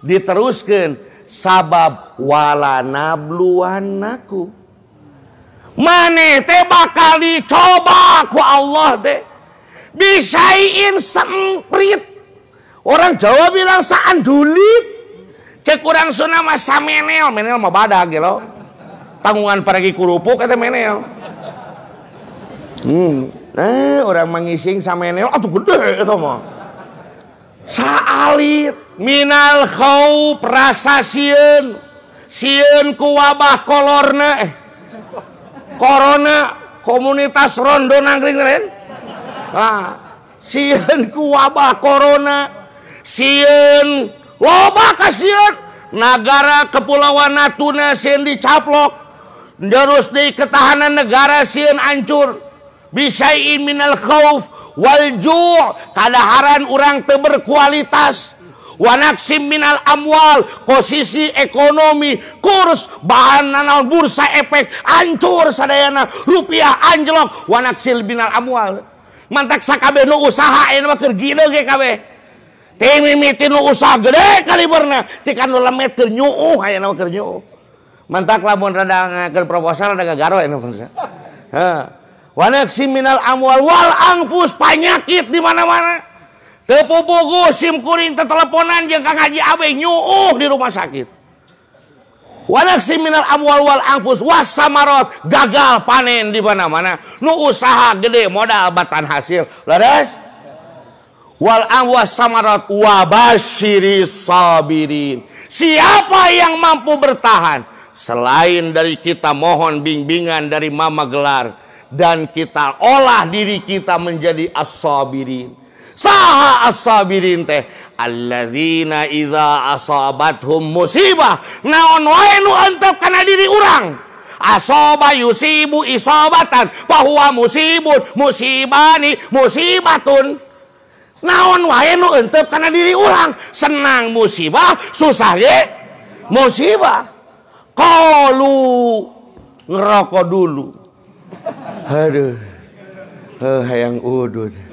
Diteruskan sabab wala nabluwannakum Mane teh bakal dicoba ku Allah teh. Bisain semprit. Orang Jawa bilang saandulit. Cek kurang Sunda mah samenel menel mah badag gitu tanggungan pergi kurupuk kata menel. Hmm eh orang mengising samenel atuh gede itu mah. Saalit Minal khauf rasa sieun sieun ku wabah kolorna eh korona komunitas rondo nangring keren nah, sieun ku wabah korona siun wabah kasihan nagara kepulauan Natuna sieun dicaplok terus di ketahanan negara siun ancur. Bisai minal khauf wal ju' kadaharan teu berkualitas. Wanaksim minal amwal, posisi ekonomi, kurs, bahan nanaon bursa efek, hancur sadayana, rupiah anjlok, wanaksil minal amwal. Mantak sakabe nu usaha enak keur gila ge kabeh. Ti mimiti nu usaha gede kaliberna ti kan nu lemet keur nyuuh ayeuna keur nyuuh. Mantak lamun rada ngakeun proposal rada gagaro enak bangsa. ha wanaksim minal amwal wal angfus penyakit di mana-mana. Teu bugu sim kuring teleponan jeung Kang Haji Abe nyuuh di rumah sakit Wanaksi minal amwal wal angfus wasamarot gagal panen di mana-mana. Nu usaha gede modal batan hasil. Leres? Wal amwas samarat wabashiri sabirin. Siapa yang mampu bertahan? Selain dari kita mohon bimbingan dari mama gelar. Dan kita olah diri kita menjadi as-sabirin. saha as-sabirin teh alladzina idza asabathum musibah. Naon wae nu antep kana diri urang? Asoba yusibu isabatan bahwa musibun musibani musibatun. Naon wae nu antep kana diri urang? Senang musibah susah ye musibah. Qalu ngerokok dulu. Aduh hayang udud.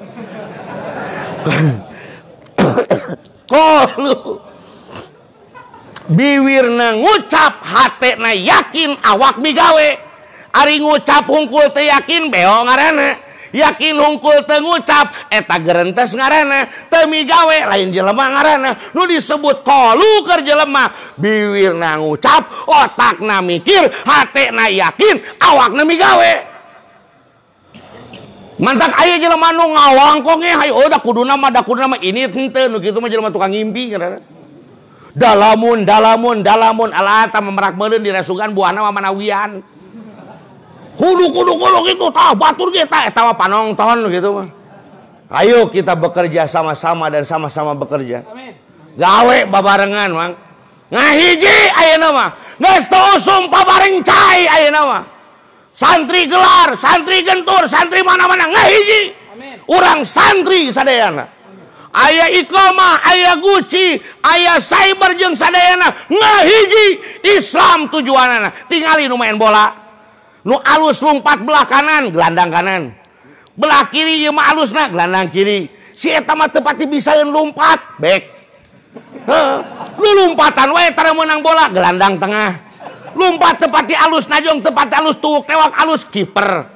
kolu biwirna ngucap hatna yakin awak migawe Ari ngucap hungkul teh yakin beo ngaana yakin hungkul teh ngucap eta gerentes ngaana temi migawe lain jelema ngaana nu disebut kolu kerja jelema. Biwirna ngucap otak na mikir hatna yakin awak migawe. gawe mantak ayah jelema nu ngawang kok nge? Hayo oh da kuduna mah da kuduna mah ini henteu nu kitu mah jelema tukang ngimpi kana dalamun dalamun dalamun. Alata memerak meureun di resugan buahna mah manawian. Kudu kudu kudu gitu tah batur kita eta mah panongton gitu mah. Ayo kita bekerja sama-sama dan sama-sama bekerja. Amin. gawe babarengan mang. Ngahiji ayeuna mah geus teu sumpah bareng cai ayeuna mah santri gelar santri gentur santri mana-mana ngahiji. Orang santri sadayana. Ayah iqamah ayah guci ayah cyber jeung sadayana ngahiji Islam tujuanana. Tinggali nu main bola. Nu alus lompat belah kanan gelandang kanan. Belah kiri ieu mah alusna gelandang kiri. Si eta mah teu pati bisa yang lompat back lu lompatan wae tara menang bola gelandang tengah. Lompat tepati alus najong tepat alus tuh tewak alus kiper.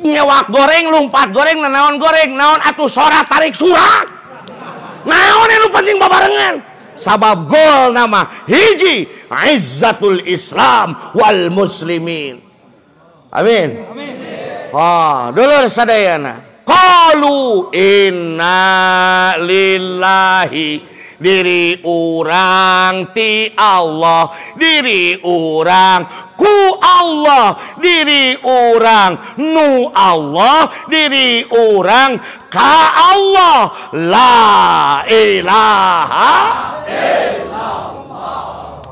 Nyewak goreng lompat goreng naon goreng naon atuh sorat tarik surat naon yang penting babarengan? Sabab gol nama hiji izzatul islam wal muslimin. Amin. Amin. Oh dulur sadayana. Qalu inna lillahi diri orang ti Allah diri orang ku Allah diri orang nu Allah diri orang ka Allah. La ilaha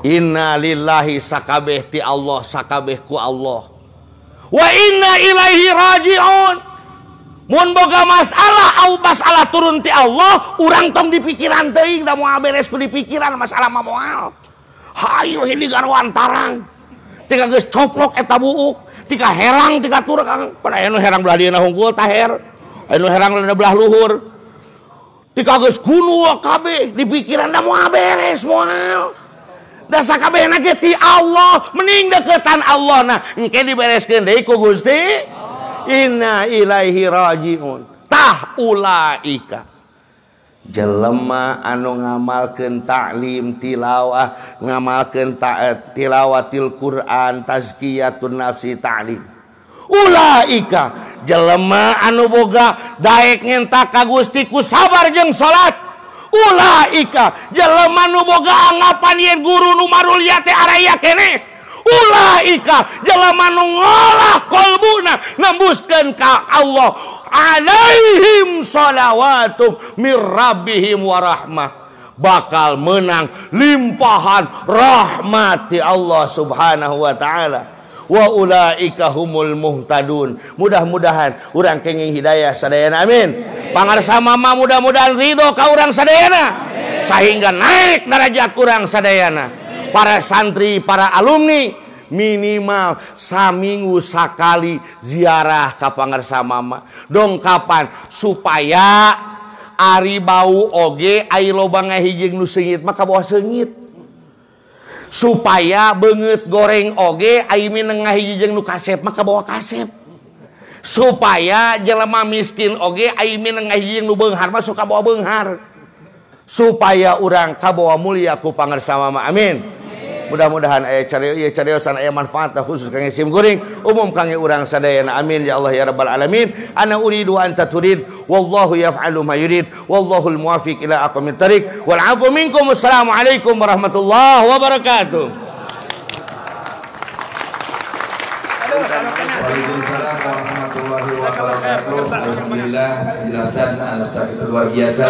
Inna lillahi sakabeh ti Allah sakabeh ku Allah. Wa inna ilaihi raji'un boga masalah masalah turun ti Allah urang tong di pikiran da moal beres ku di pikiran masalah moal. Hayu ini garwan tarang. Tika geus coplok eta buuk tika herang tiga Pan pada anu herang belah dieuna hungkul taher. Anu herang lada belah luhur. Tika geus kuno kabeh di pikiran moal beres moal. Dasa kabeh ge ti Allah mending deketan Allah nah engke dibereskeun deui ku Gusti inna Ilaihi rajiun. Tah ulaika. Jelema anu ngamalkeun taklim tilawah ngamalkeun taat eh, tilawatil Quran tazkiyatun nafsi ta'lim. Ulaika. Jelema anu boga daek ngentak ka Gusti ku sabar jeung salat. Ulaika. Jelema nu boga anggapan yen guru nu marulia teh araya keneh ulaika jelema nu ngolah kolbuna nembuskeun ka Allah. Alaihim salawatu mir rabbihim wa bakal menang limpahan rahmati Allah subhanahu wa ta'ala. Wa ulaika humul muhtadun. Mudah-mudahan urang kenging hidayah sadayana amin. Pangarsa mama mudah-mudahan ridho ka urang sadayana. Sehingga naik derajat kurang sadayana para santri para alumni minimal saminggu sakali ziarah ka pangarsa mama. Dong kapan supaya Ari bau oge air loba ngahijing nu seungit mah kabawa seungit. supaya beungeut goreng oge ai mineng ngahijing nu kasep mah kabawa kasep supaya jelema miskin oge ai mineng ngahijing nu beunghar mah sok kabawa Benghar supaya urang kabawa mulia ku pangarsa mama. amin mudah-mudahan aya cari ieu cariosan aya manfaat khusus kangge sim kuring umum kangge urang sadayana amin ya Allah ya rabbal alamin. Ana uridu an turid wallahu yaf'alu ma yurid wallahul muwaffiq ila aqwamit thariq wal afu minkum assalamu warahmatullahi wabarakatuh. Waalaikumsalam warahmatullahi wabarakatuh. Alhamdulillah penjelasan sangat luar biasa.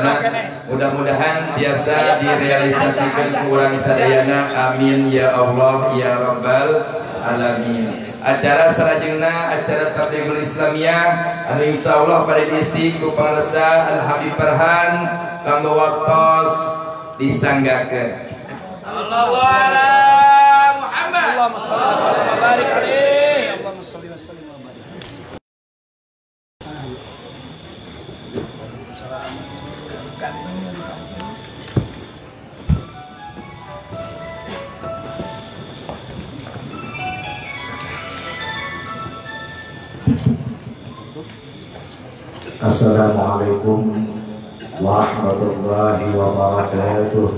Mudah-mudahan biasa direalisasikan kurang sadayana. Amin ya Allah ya Rabbal alamin. Acara selanjutnya acara tabligh Islamiyah anu insyaallah pada diisi ku pangresa Al Habib Farhan kanggo waktos disanggakeun. Sallallahu ala Muhammad. Allahumma shalli wa barik alaihi. Assalamualaikum warahmatullahi wabarakatuh.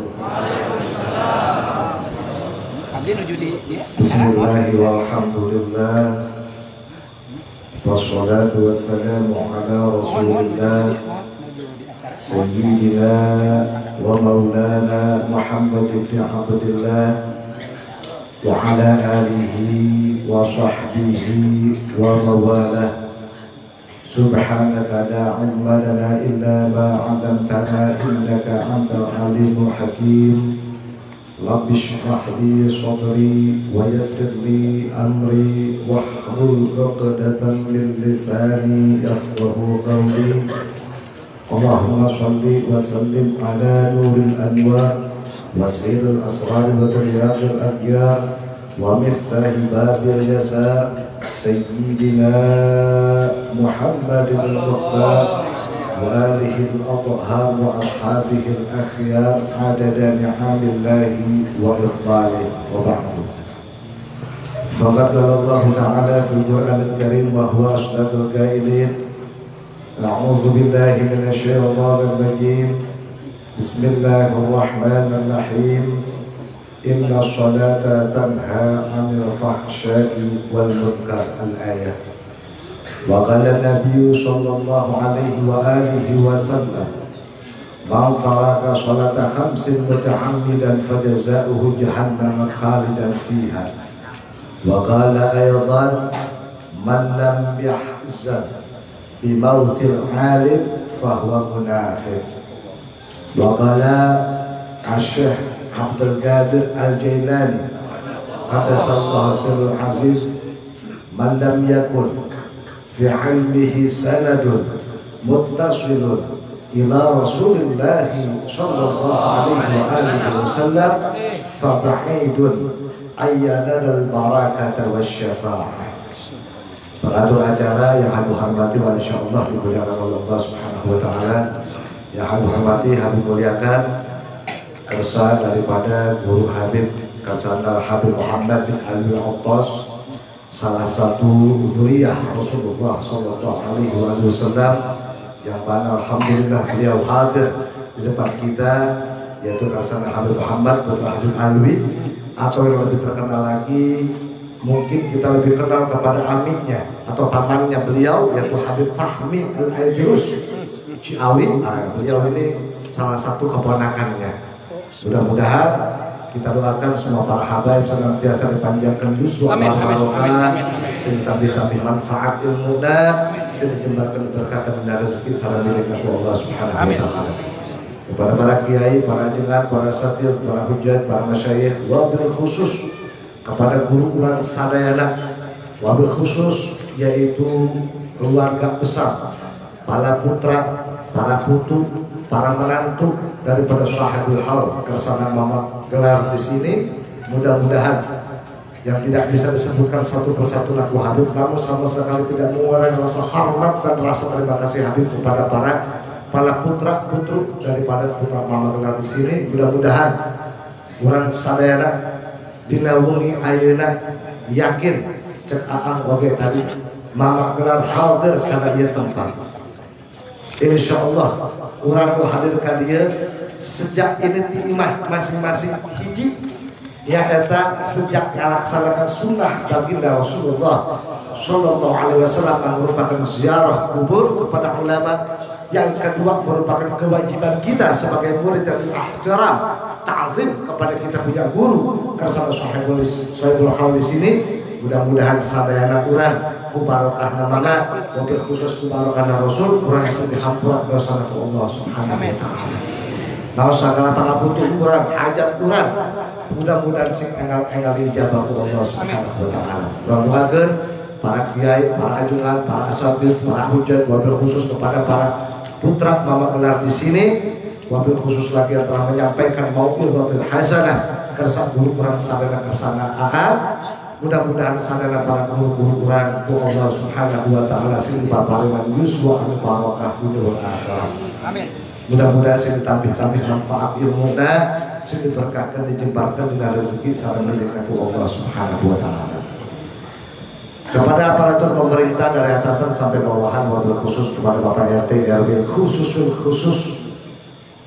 Abdi nuju di dia. Bismillahi walhamdulillah Wassalatu wassalamu ala rasulillah Sayyidina wa maulana Muhammad ibn Abdullah Wa ala alihi wa sahbihi wa mawalah سبحانك لا علم لنا إلا ما علمتنا إنك أنت العليم الحكيم. رب اشرح لي صدري ويسر لي أمري واحلل عقدة من لساني يفقه قولي. اللهم صل وسلم على نور الأنوار وسير الأسرار وترياق الأديار ومفتاح باب الجزاء. سيدنا محمد المختار وآله الأطهار وأصحابه الأخيار عدد نعم الله وإفضاله وبعد. فقد قال الله تعالى في القرآن الكريم وهو أصدق القائلين أعوذ بالله من الشيطان الرجيم. بسم الله الرحمن الرحيم. إن الصلاة تنهى عن الفحشاء والمنكر الآية. وقال النبي صلى الله عليه وآله وسلم من ترك صلاة خمس متعمدا فجزاؤه جهنم خالدا فيها. وقال أيضا من لم يحزن بموت العالم فهو منافق. وقال الشيخ عبد القادر الجيلاني قدس الله سر العزيز من لم يكن في علمه سند متصل إلى رسول الله صلى الله عليه وآله وسلم فبعيد أن ينال البركة والشفاعة Pengatur acara yang Habib hormati wa insya Allah dimuliakan oleh Allah Subhanahu wa taala. Yang Habib hormati, Habib muliakan kesan daripada guru Habib Kasandar Habib Muhammad bin Ali Al-Attas salah satu zuriyah Rasulullah Sallallahu Alaihi Wasallam yang mana Alhamdulillah beliau hadir di depan kita yaitu Kasandar Habib Muhammad bin Habib Alwi. Atau yang lebih terkenal lagi mungkin kita lebih kenal kepada aminnya atau pamannya beliau yaitu Habib Fahmi Al-Aidrus Ciawi. Nah, beliau ini salah satu keponakannya mudah-mudahan kita doakan semua para habaib senantiasa dipanjangkan yuswa barokah sehingga tapi manfaat ilmu dan sehingga jembatkan berkah dan rezeki salam milik Allah Subhanahu wa taala. Kepada para kiai, para jengat, para satir, para hujat, para masyayikh, wabil khusus kepada guru orang sadayana wabil khusus yaitu keluarga besar para putra para putu para menantu daripada sahabil hal kersana mama gelar di sini. Mudah-mudahan yang tidak bisa disebutkan satu persatu laku Habib namun sama sekali tidak mengurangi rasa hormat dan rasa terima kasih Habib kepada para para putra putru daripada putra mama dengar di sini. Mudah-mudahan orang sadara dinawungi ayeuna yakin cek aang oge tadi mama gelar hadir karena dia tempat Insya Allah orang hadir ke dia sejak ini timah masing-masing hiji. Ya eta sejak melaksanakan sunnah baginda Rasulullah Shallallahu Alaihi Wasallam merupakan ziarah kubur kepada ulama yang kedua merupakan kewajiban kita sebagai murid yang ihtiram ta'zim kepada kita punya guru. Karena sahibul sahibul hawl di sini mudah-mudahan sadayana urang ku barokah namana mobil khusus ku barokah Rasul urang sedih hampura dosa Allah subhanahu wa ta'ala. Nah, segala pangapunten kurang, hajat kurang, mudah-mudahan sing enggal-enggal dijabah ku Allah Subhanahu wa taala. Mudah-mudahan para kiai, para ajunan, para asatid, para hujat, wabil khusus kepada para putra mama gelar di sini, wabil khusus lagi yang telah menyampaikan maupun wabil hasanah kersa guru kurang sadana kersana ahad mudah-mudahan sadana para guru-guru kurang itu Allah Subhanahu wa taala sing papariman yuswa anu barokah. Amin. Mudah-mudahan saya ditambih-tambih manfaat ilmu dan saya diberkahkan, dijemparkan dengan rezeki sarang mendekat Allah Subhanahu wa taala. Kepada aparatur pemerintah dari atasan sampai bawahan wabil khusus kepada Bapak RT RW khususul khusus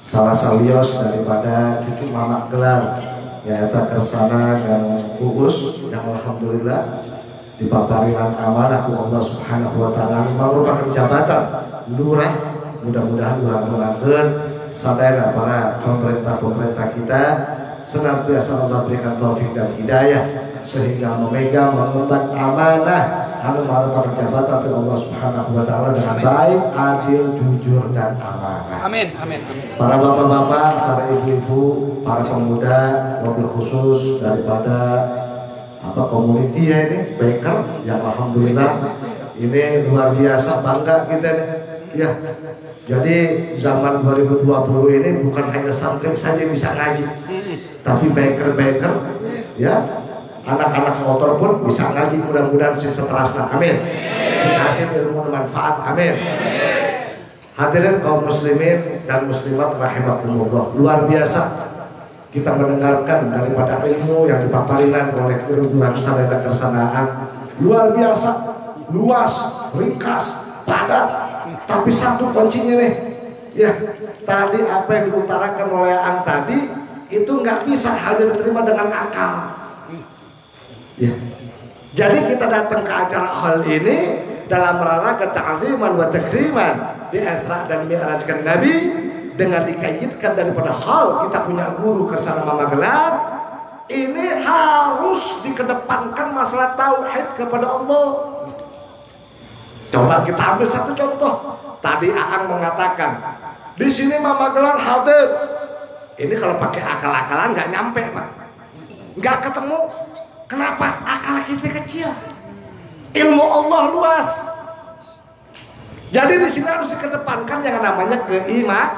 salah salios daripada cucu mamak gelar ya eta kersana dan kugus yang alhamdulillah dipaparinan amanah Allah Subhanahu wa taala. Merupakan jabatan lurah mudah-mudahan mudah-mudahan sadaya para pemerintah-pemerintah kita senantiasa Allah berikan taufik dan hidayah sehingga memegang mengemban amanah anu merupakan jabatan dari Allah Subhanahu wa taala dengan baik, adil, jujur dan amanah. Amin, amin, amin. Para bapak-bapak, para ibu-ibu, para pemuda, mobil khusus daripada apa komuniti ya ini, Baker yang alhamdulillah ini luar biasa bangga kita nih. Ya, jadi zaman 2020 ini bukan hanya santri saja bisa ngaji, tapi baker-baker, ya anak-anak motor pun bisa ngaji mudah-mudahan sih seterasna amin. Hasil ilmu manfaat. Amin. Hadirin kaum muslimin dan muslimat rahimakumullah. Luar biasa kita mendengarkan daripada ilmu yang dipaparikan oleh guru bangsa dan kersanaan luar biasa luas ringkas padat. Tapi satu kuncinya nih. Ya tadi apa yang diutarakan oleh Ang tadi itu nggak bisa hanya diterima dengan akal Ya. Jadi kita datang ke acara hal ini dalam rangka ta'ziman wa takriman di Isra dan Mi'rajkan Nabi dengan dikaitkan daripada hal kita punya guru kersana Mama Gelar ini harus dikedepankan masalah tauhid kepada Allah. Coba kita ambil satu contoh. Tadi Aang mengatakan di sini Mama Gelar hadir. Ini kalau pakai akal-akalan nggak nyampe, Pak. Nggak ketemu Kenapa? Akal kita kecil. Ilmu Allah luas. Jadi di sini harus dikedepankan yang namanya keiman,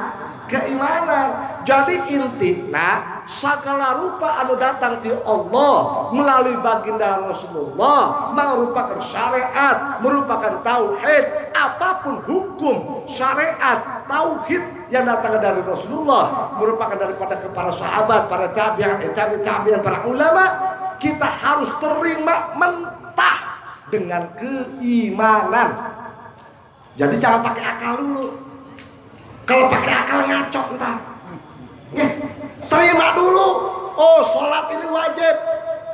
keimanan. Jadi inti, nah segala rupa anu datang di Allah melalui baginda Rasulullah merupakan syariat, merupakan tauhid, apa pun hukum syariat, tauhid yang datang dari Rasulullah merupakan daripada para sahabat, para tabi'in, tabi'in, para ulama kita harus terima mentah dengan keimanan. Jadi jangan pakai akal dulu. Kalau pakai akal ngaco ntar. Terima dulu. Oh, sholat ini wajib.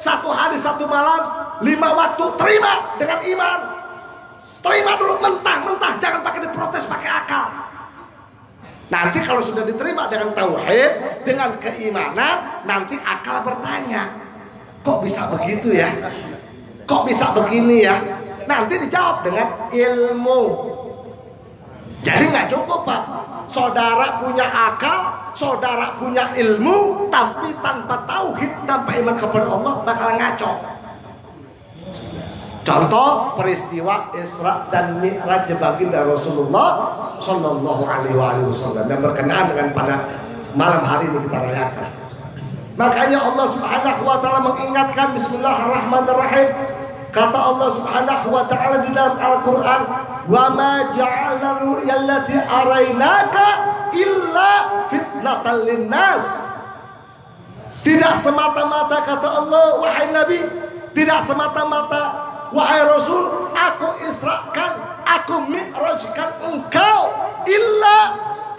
Satu hari satu malam, lima waktu. Terima dengan iman. Terima dulu mentah, mentah. Jangan pakai diprotes pakai akal. Nanti kalau sudah diterima dengan tauhid, dengan keimanan, nanti akal bertanya kok bisa begitu ya? Kok bisa begini ya? Nanti dijawab dengan ilmu. Jadi nggak cukup pak. Saudara punya akal saudara punya ilmu tapi tanpa tauhid tanpa iman kepada Allah bakal ngaco. Contoh peristiwa Isra dan Mi'raj baginda Rasulullah Shallallahu Alaihi Wasallam yang berkenaan dengan pada malam hari ini kita rayakan. Makanya Allah Subhanahu wa taala mengingatkan bismillahirrahmanirrahim. Kata Allah Subhanahu wa taala di dalam Al-Qur'an, "Wa ma ja'alna ru'yallati arainaka illa fitnatan linnas." Tidak semata-mata kata Allah, wahai Nabi, tidak semata-mata wahai Rasul, aku israkan, aku mi'rajkan engkau illa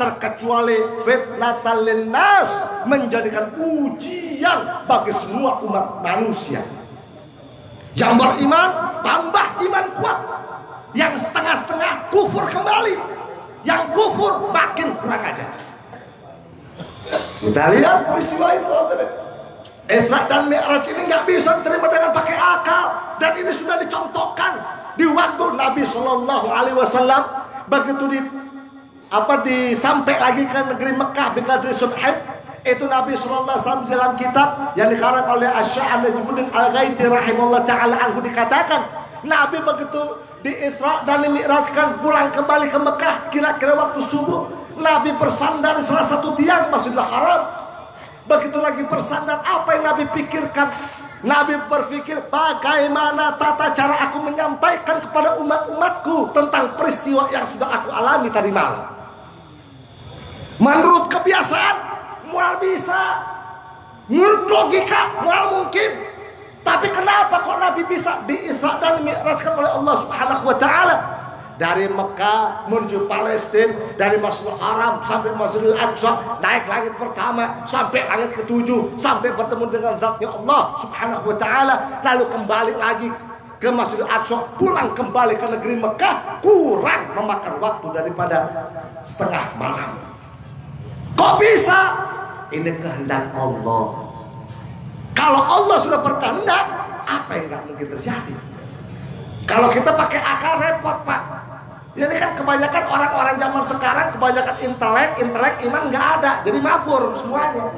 terkecuali fitnatan linnas menjadikan ujian bagi semua umat manusia. Yang beriman tambah iman kuat. Yang setengah-setengah kufur kembali. Yang kufur makin kurang ajar. Kita lihat peristiwa itu. Isra dan Mi'raj ini nggak bisa diterima dengan pakai akal dan ini sudah dicontohkan di waktu Nabi Shallallahu Alaihi Wasallam begitu di apa disampai lagi ke negeri Mekah Qadri Subhan itu Nabi Shallallahu Alaihi Wasallam dalam kitab yang dikarang oleh Asy'an Najmuddin Al Ghaiti rahimahullah taala anhu dikatakan Nabi begitu di Isra dan Mi'rajkan pulang kembali ke Mekah kira-kira waktu subuh Nabi bersandar salah satu tiang Masjidil Haram. Begitu lagi bersandar apa yang Nabi pikirkan? Nabi berpikir bagaimana tata cara aku menyampaikan kepada umat-umatku tentang peristiwa yang sudah aku alami tadi malam. Menurut kebiasaan, mual bisa. Menurut logika, mual mungkin. Tapi kenapa kok Nabi bisa diisra dan mi'rajkan oleh Allah Subhanahu wa taala? Dari Mekah menuju Palestina, dari Masjidil Haram sampai Masjidil Aqsa, naik langit pertama sampai langit ketujuh, sampai bertemu dengan zatnya Allah Subhanahu wa taala, lalu kembali lagi ke Masjidil Aqsa, pulang kembali ke negeri Mekah, kurang memakan waktu daripada setengah malam. Kok bisa? Ini kehendak Allah. Kalau Allah sudah berkehendak, apa yang nggak mungkin terjadi? Kalau kita pakai akal repot pak. Ini kan kebanyakan orang-orang zaman sekarang kebanyakan intelek, intelek iman nggak ada, jadi mabur semuanya.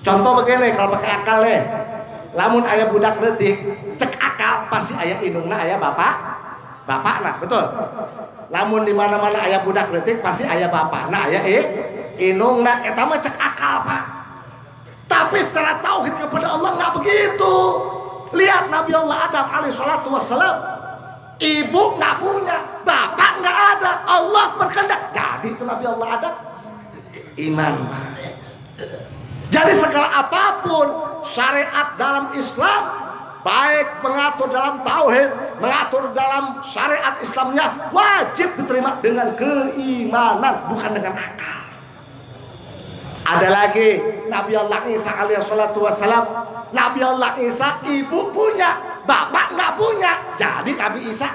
Contoh begini kalau pakai akal ya, lamun ayah budak detik, cek akal pasti ayah indungna ayah bapak, bapak nah betul. Lamun di mana mana ayah budak detik pasti ayah bapak, nah ayah eh indungna, eta mah cek akal pak. Tapi secara tauhid kepada Allah nggak begitu. Lihat Nabi Allah Adam alaihissalatu wassalam. Ibu nggak punya, bapak nggak ada. Allah berkehendak. Jadi itu Nabi Allah Adam. Iman. Jadi segala apa pun syariat dalam Islam baik mengatur dalam tauhid, mengatur dalam syariat Islamnya wajib diterima dengan keimanan bukan dengan akal. Ada lagi Nabi Allah Isa alaihi salatu wassalam. Nabi Allah Isa ibu punya, bapak nggak punya. Jadi Nabi Isa.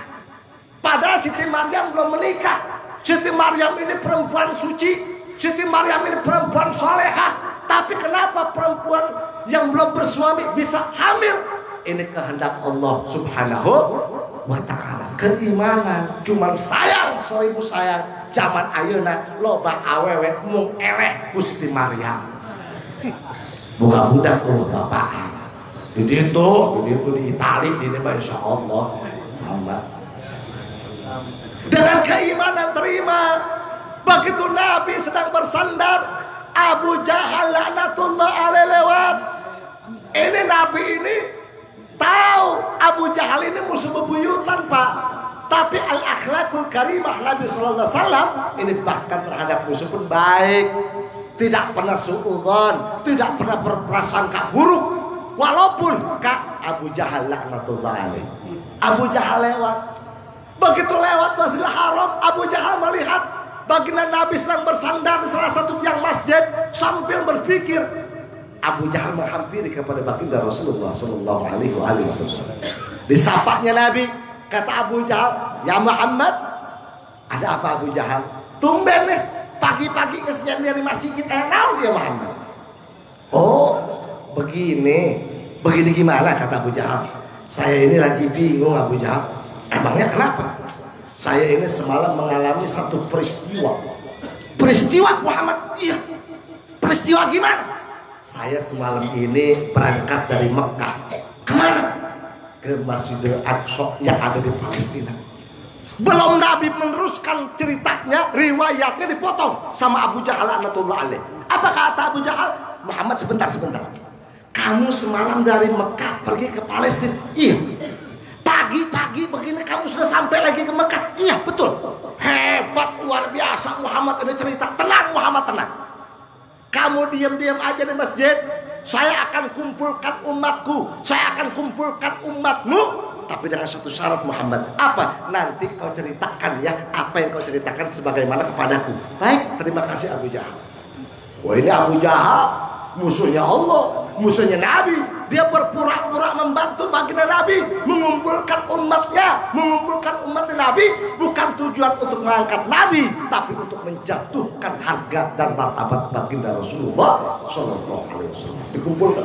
Padahal Siti Maryam belum menikah. Siti Maryam ini perempuan suci. Siti Maryam ini perempuan solehah. Tapi kenapa perempuan yang belum bersuami bisa hamil? Ini kehendak Allah subhanahu wa ta'ala. Keimanan. Cuman sayang, seribu sayang zaman ayeuna loba awewe mung eleh ku Siti Maryam. Buka budak oh bapak. Di situ, di situ di Itali, di situ insya Allah. Dengan keimanan terima. Begitu Nabi sedang bersandar, Abu Jahal laknatullah alaih lewat. Ini Nabi ini tahu Abu Jahal ini musuh bebuyutan pak. Tapi al akhlakul karimah Nabi Sallallahu Alaihi Wasallam ini bahkan terhadap musuh pun baik, tidak pernah suudzon, tidak pernah berprasangka buruk, walaupun kak Abu Jahal laknatullah alaih. Abu Jahal lewat, begitu lewat Masjidil Haram, Abu Jahal melihat baginda Nabi sedang bersandar di salah satu tiang masjid sambil berpikir Abu Jahal menghampiri kepada baginda Rasulullah Sallallahu Alaihi Wasallam. Disapanya Nabi, kata Abu Jahal, ya Muhammad, ada apa Abu Jahal? Tumben nih, pagi-pagi kesediaan dari masjid eh naon dia Muhammad. Oh, begini, begini gimana kata Abu Jahal? Saya ini lagi bingung Abu Jahal. Emangnya kenapa? Saya ini semalam mengalami satu peristiwa. Peristiwa Muhammad, iya. Peristiwa gimana? Saya semalam ini berangkat dari Mekah. Ke mana? Ke Masjidil Aqsa yang ada di Palestina. Belum Nabi meneruskan ceritanya, riwayatnya dipotong sama Abu Jahal anatullah alaih. Apa kata Abu Jahal? Muhammad Muhammad sebentar sebentar. Kamu semalam dari Mekah pergi ke Palestina. Iya. Pagi-pagi begini kamu sudah sampai lagi ke Mekah. Iya, betul. Hebat luar biasa Muhammad ini cerita. Tenang Muhammad tenang. Kamu diam-diam aja di masjid. Saya akan kumpulkan umatku. Saya akan kumpulkan umatmu. Tapi dengan satu syarat Muhammad. Apa? Nanti kau ceritakan ya. Apa yang kau ceritakan sebagaimana kepadaku. Baik, terima kasih Abu Jahal. Wah ini Abu Jahal. Musuhnya Allah. Musuhnya Nabi. Dia berpura-pura membantu baginda Nabi. Mengumpulkan umatnya. Mengumpulkan umat Nabi. Bukan tujuan untuk mengangkat Nabi. Tapi untuk menjatuhkan harga dan martabat baginda Rasulullah Sallallahu Alaihi Wasallam. Dikumpulkan.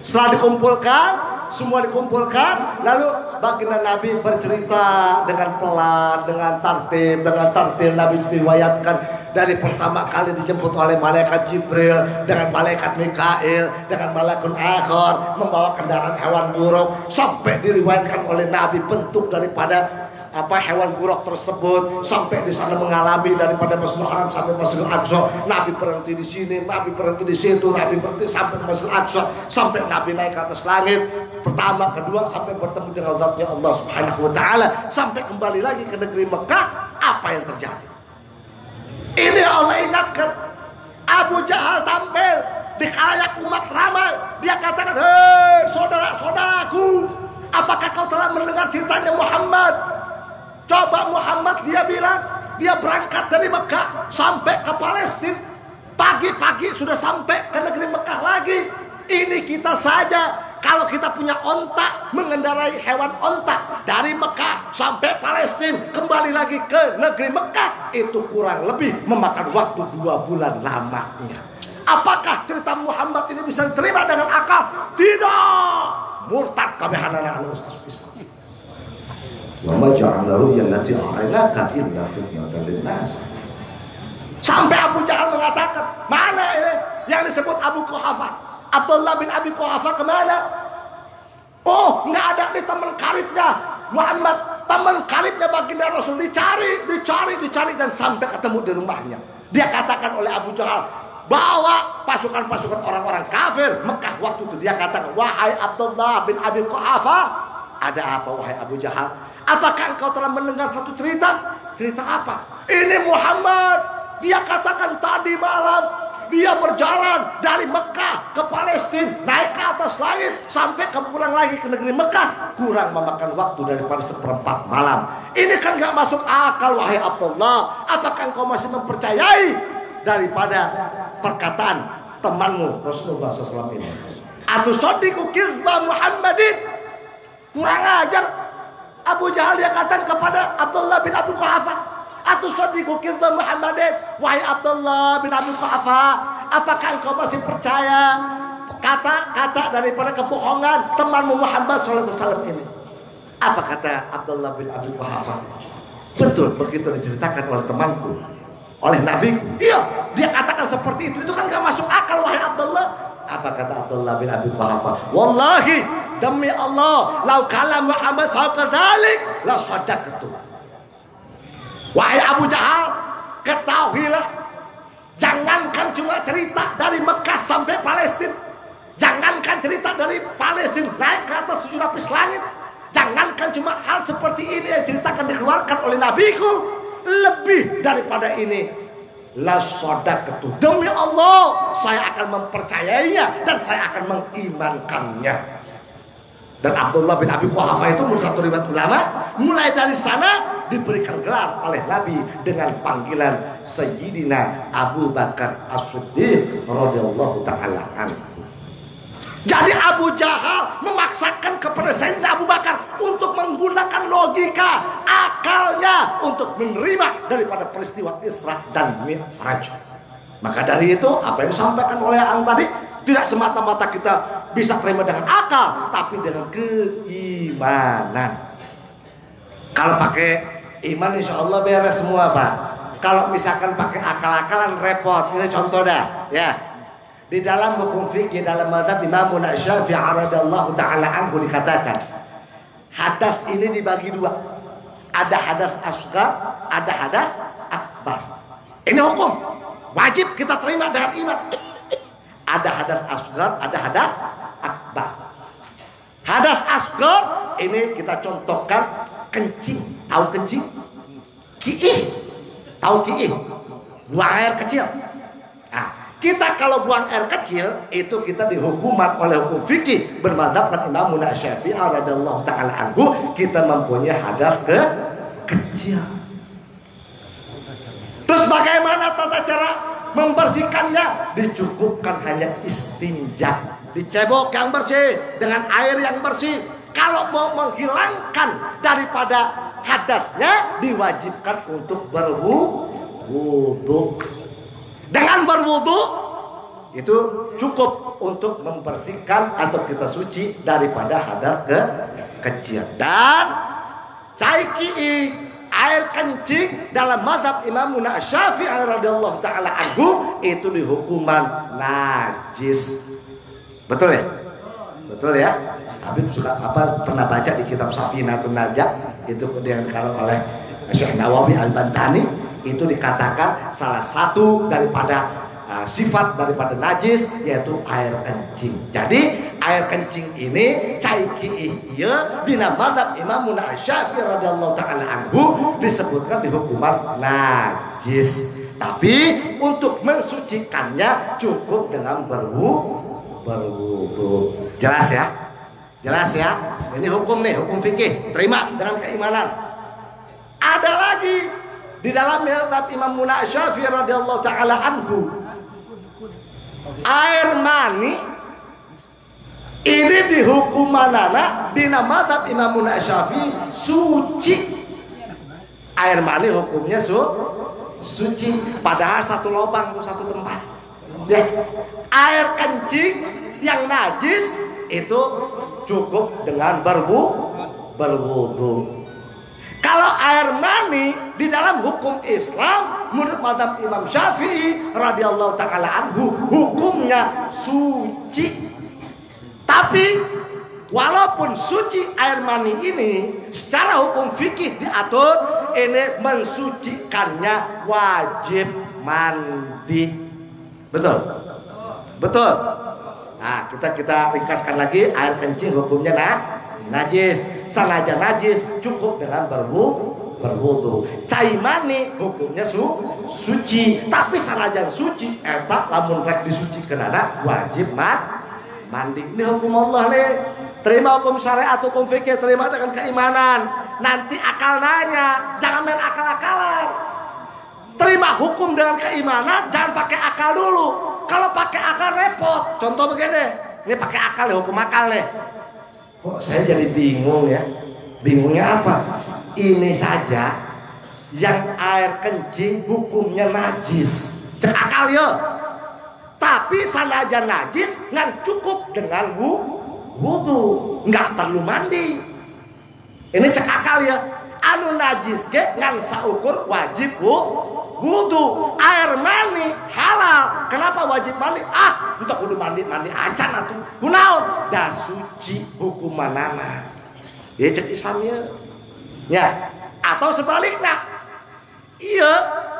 Setelah dikumpulkan, semua dikumpulkan, lalu baginda Nabi bercerita dengan pelan, dengan tertib, dengan tertib Nabi diriwayatkan dari pertama kali dijemput oleh malaikat Jibril dengan malaikat Mikail dengan malaikat Akhor membawa kendaraan hewan buruk sampai diriwayatkan oleh Nabi bentuk daripada apa hewan buruk tersebut sampai di sana mengalami daripada Masjidil Haram sampai Masjidil Aqsa. Nabi berhenti di sini Nabi berhenti di situ Nabi berhenti sampai Masjidil Aqsa sampai Nabi naik ke atas langit. Pertama kedua sampai bertemu dengan zatnya Allah Subhanahu wa taala sampai kembali lagi ke negeri Mekah. Apa yang terjadi ini Allah ingatkan Abu Jahal tampil di kalayak umat ramai dia katakan hei saudara-saudaraku apakah kau telah mendengar ceritanya Muhammad Coba Muhammad dia bilang dia berangkat dari Mekah sampai ke Palestina. Pagi-pagi sudah sampai ke negeri Mekah lagi. Ini kita saja kalau kita punya ontak mengendarai hewan ontak dari Mekah sampai Palestina kembali lagi ke negeri Mekah itu kurang lebih memakan waktu dua bulan lamanya. Apakah cerita Muhammad ini bisa diterima dengan akal? Tidak. Murtad kabehanana anu Islam. Wama ja'alahu yallati a'inaka illa fitnatan linnas. Sampai Abu Jahal mengatakan, mana ini yang disebut Abu Quhafa? Abdullah bin Abi Quhafa ke mana? Oh, nggak ada nih teman karibnya Muhammad, teman karibnya baginda Rasul dicari, dicari, dicari dan sampai ketemu di rumahnya. Dia katakan oleh Abu Jahal, bawa pasukan-pasukan orang-orang kafir Mekah waktu itu dia katakan, wahai Abdullah bin Abi Quhafa, ada apa wahai Abu Jahal? Apakah engkau telah mendengar satu cerita? Cerita apa? Ini Muhammad. Dia katakan tadi malam dia berjalan dari Mekah ke Palestina, naik ke atas langit sampai ke pulang lagi ke negeri Mekah, kurang memakan waktu daripada seperempat malam. Ini kan gak masuk akal wahai Abdullah. Apakah engkau masih mempercayai daripada perkataan temanmu Rasulullah SAW ini? Atau sodiku kirba Muhammadin kurang ajar Abu Jahal dia katakan kepada Abdullah bin Abu Quhafa Atau sadiku kita Muhammadin Wahai Abdullah bin Abu Quhafa Apakah engkau masih percaya? Kata-kata daripada kebohongan Temanmu Muhammad SAW ini. Apa kata Abdullah bin Abu Quhafa Betul begitu diceritakan oleh temanku Oleh nabiku. Iya dia katakan seperti itu. Itu kan gak masuk akal wahai Abdullah. Apa kata Abdullah bin Abi Quhafa? Wallahi demi Allah, lau kala Muhammad fauqa dzalik la sadaqtu. Wahai Abu Jahal, ketahuilah jangankan cuma cerita dari Mekah sampai Palestina. Jangankan cerita dari Palestina naik ke atas tujuh lapis langit. Jangankan cuma hal seperti ini yang ceritakan dikeluarkan oleh nabiku. Lebih daripada ini La sodakatu Demi Allah Saya akan mempercayainya Dan saya akan mengimankannya Dan Abdullah bin Abi Quhafa itu Menurut satu riwayat ulama Mulai dari sana Diberikan gelar oleh Nabi Dengan panggilan Sayyidina Abu Bakar As-Siddiq radhiyallahu ta'ala jadi Abu Jahal memaksakan kepada Sayyidina Abu Bakar untuk menggunakan logika akalnya untuk menerima daripada peristiwa Isra dan Mi'raj. Maka dari itu apa yang disampaikan oleh Ang tadi tidak semata-mata kita bisa terima dengan akal, tapi dengan keimanan. Kalau pakai iman insya Allah beres semua Pak. Kalau misalkan pakai akal-akalan repot, ini contoh dah, ya di dalam hukum fikih dalam madhab Imam Syafi'i radhiyallahu taala anhu dikatakan hadas ini dibagi dua. Ada hadas asghar, ada hadas akbar. Ini hukum. Wajib kita terima dengan iman. Ada hadas asgar, ada hadas akbar. Hadas asgar ini kita contohkan kencing. Tahu kencing? Kiih. Tahu kiih? Buang air kecil. Nah, kita kalau buang air kecil itu kita dihukuman oleh hukum fikih bermadhab dan Imam Syafi'i radhiyallahu taala anhu kita mempunyai hadas ke kecil. Terus bagaimana tata cara membersihkannya? Dicukupkan hanya istinja. Dicebok yang bersih dengan air yang bersih. Kalau mau menghilangkan daripada hadatnya diwajibkan untuk berwudu. Dengan berwudu itu cukup untuk membersihkan atau kita suci daripada hadat ke kecil dan caiki air kencing dalam madhab Imam Muna Syafi'i radhiyallahu taala anhu itu dihukuman najis. Betul ya? Betul ya? Habib suka apa pernah baca di kitab Safinatun Najah itu dikarang oleh Syekh Nawawi Al-Bantani itu dikatakan salah satu daripada uh, sifat daripada najis yaitu air kencing. Jadi air kencing ini caiki iya dina madhab Imam Muna Syafi'i radhiyallahu taala anhu disebutkan di hukuman najis. Tapi untuk mensucikannya cukup dengan berwu berwudu. Jelas ya? Jelas ya? Ini hukum nih, hukum fikih. Terima dengan keimanan. Ada lagi di dalam madhab Imam Muna Syafi'i radhiyallahu taala anhu air mani ini dihukum manana dina madhab Imam Syafi'i suci. Air mani hukumnya su suci. Padahal satu lubang satu tempat. Ya. Air kencing yang najis itu cukup dengan berwu berwudu. Kalau air mani di dalam hukum Islam menurut madhab Imam Syafi'i radhiyallahu taala anhu hukumnya suci. Tapi walaupun suci air mani ini secara hukum fikih diatur ini mensucikannya wajib mandi. Betul? Betul. Nah, kita kita ringkaskan lagi air kencing hukumnya nah najis sanaja najis cukup dengan berwu berwudu cai mani hukumnya su suci. Tapi sanajan suci eta lamun rek disuci kenana wajib mat mandi. Ini hukum Allah nih terima hukum syariat hukum fikih terima dengan keimanan. Nanti akal nanya jangan main akal-akalan. Terima hukum dengan keimanan jangan pakai akal dulu. Kalau pakai akal repot. Contoh begini ini pakai akal ya hukum akal nih Kok saya jadi bingung ya? Bingungnya apa? Ini saja yang air kencing hukumnya najis. Cek akal ya. Tapi aja najis nggak cukup dengan wudhu, nggak perlu mandi. Ini cek akal ya. Anu najis ke ngan saukur wajib wudhu. Air mani halal. Kenapa wajib mandi? Ah, untuk kudu mandi mandi acan atuh. Kunaon? Da suci hukumanana. Ya cek Islamnya. Ya. Atau sebaliknya. Iya,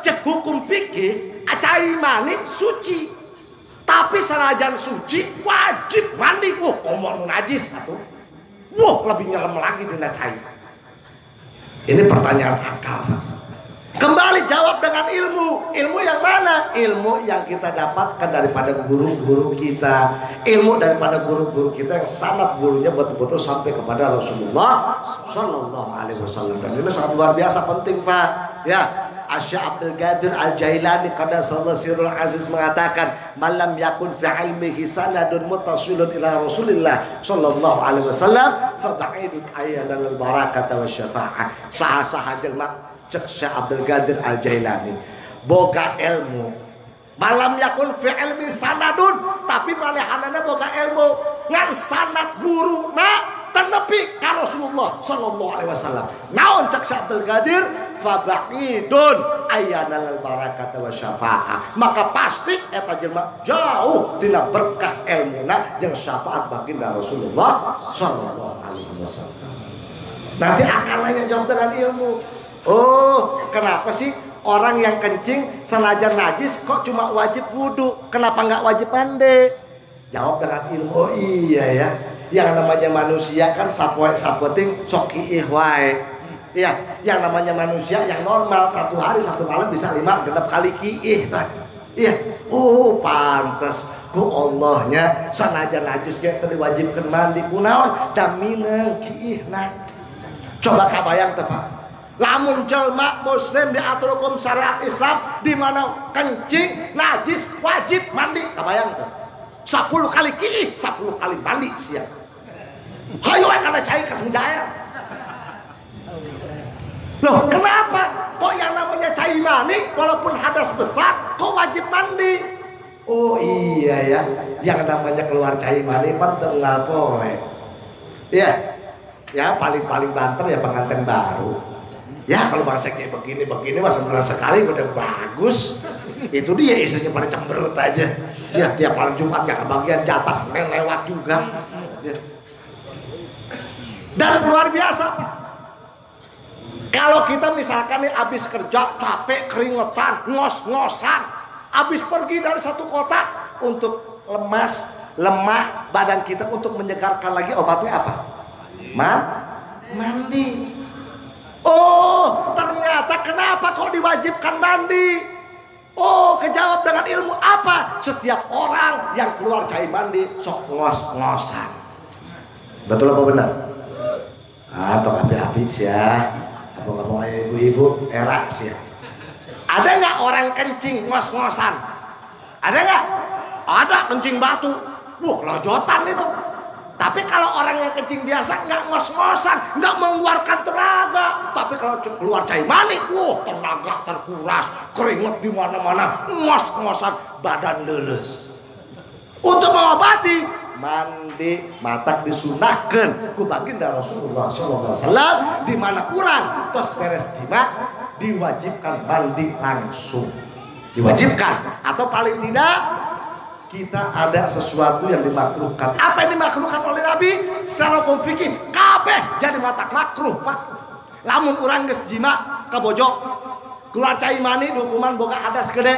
cek hukum fikih acai mani suci. Tapi serajan suci wajib mandi. Wah, komor najis satu. Wah, lebih nyelam lagi dengan cai. Ini pertanyaan akal. Kembali jawab dengan ilmu. Ilmu yang mana? Ilmu yang kita dapatkan daripada guru-guru kita. Ilmu daripada guru-guru kita yang sangat gurunya betul-betul sampai kepada Rasulullah Sallallahu Alaihi Wasallam. Dan ini sangat luar biasa penting Pak. Ya, Asya Abdul Qadir Al Jailani kada Sirul Aziz mengatakan malam yakun fi ilmihi sanadun mutasilun ila Rasulillah sallallahu alaihi wasallam fa ayyana al barakata wa syafa'ah. Sah-sah jelma cek Syekh Abdul Qadir Al Jailani boga ilmu. Malam yakun fi ilmi sanadun tapi malehanana boga ilmu. Ngan sanad guru na tenepi ka Rasulullah sallallahu alaihi wasallam. Naon cek Syekh Abdul Qadir? Fabaidun ayana lal barakata wa syafa'a maka pasti eta jelema jauh dina berkah ilmuna jeung syafaat baginda Rasulullah sallallahu alaihi wasallam. Nanti akalnya jauh dengan ilmu Oh, kenapa sih orang yang kencing senajan najis kok cuma wajib wudhu kenapa nggak wajib mandi? Jawab dengan ilmu. Oh iya ya. Yang namanya manusia kan sapoe sapoting soki ihwae Iya, yang namanya manusia yang normal satu hari satu malam bisa lima genap kali kiih. Iya, oh pantas ku Allahnya sanajan najis ge teu diwajibkeun mandi. Kunaon damineng kiih nah. Coba kabayang teh Pak. Lamun jelma muslim diatur hukum syariat Islam di mana kencing najis wajib mandi kabayang teh. 10 kali kiih, 10 kali mandi siap. Hayo kana cai ka senjaya. Loh, kenapa? Kok yang namanya cai mani walaupun hadas besar kok wajib mandi? Oh iya ya, yang namanya keluar cai mani kan tengah poe. Iya. Ya, paling-paling banter ya pengantin baru. Ya kalau bahasa kayak begini begini mah sebulan sekali udah bagus. Itu dia isinya pada cemberut aja. Ya tiap malam Jumat ya kebagian jatah Senin lewat juga. Ya. Dan luar biasa. Kalau kita misalkan nih habis kerja capek keringetan ngos-ngosan, habis pergi dari satu kota untuk lemas, lemah badan kita untuk menyegarkan lagi obatnya apa? Ma mandi. Oh, ternyata kenapa kok diwajibkan mandi? Oh, kejawab dengan ilmu apa? Setiap orang yang keluar cai mandi sok ngos-ngosan. Betul apa benar? Atau api-api sih ya. Apa ngomong ibu-ibu era sih ya. Ada nggak orang kencing ngos-ngosan? Ada nggak? Ada kencing batu. Wah, kelojotan itu. Tapi kalau orang yang kencing biasa nggak ngos-ngosan, nggak mengeluarkan tenaga. Tapi kalau keluar cai mani, wah tenaga terkuras, keringet di mana-mana, ngos-ngosan, badan lulus. Untuk mengobati mandi mata disunahkan ku baginda Rasulullah SAW di mana kurang tos beres jima diwajibkan mandi langsung diwajibkan atau paling tidak kita ada sesuatu yang dimakruhkan. Apa yang dimakruhkan oleh Nabi? Secara hukum fikih kabeh jadi mata makruh pak. Lamun orang geus jima kabojok keluar cai mani hukuman boga adas gede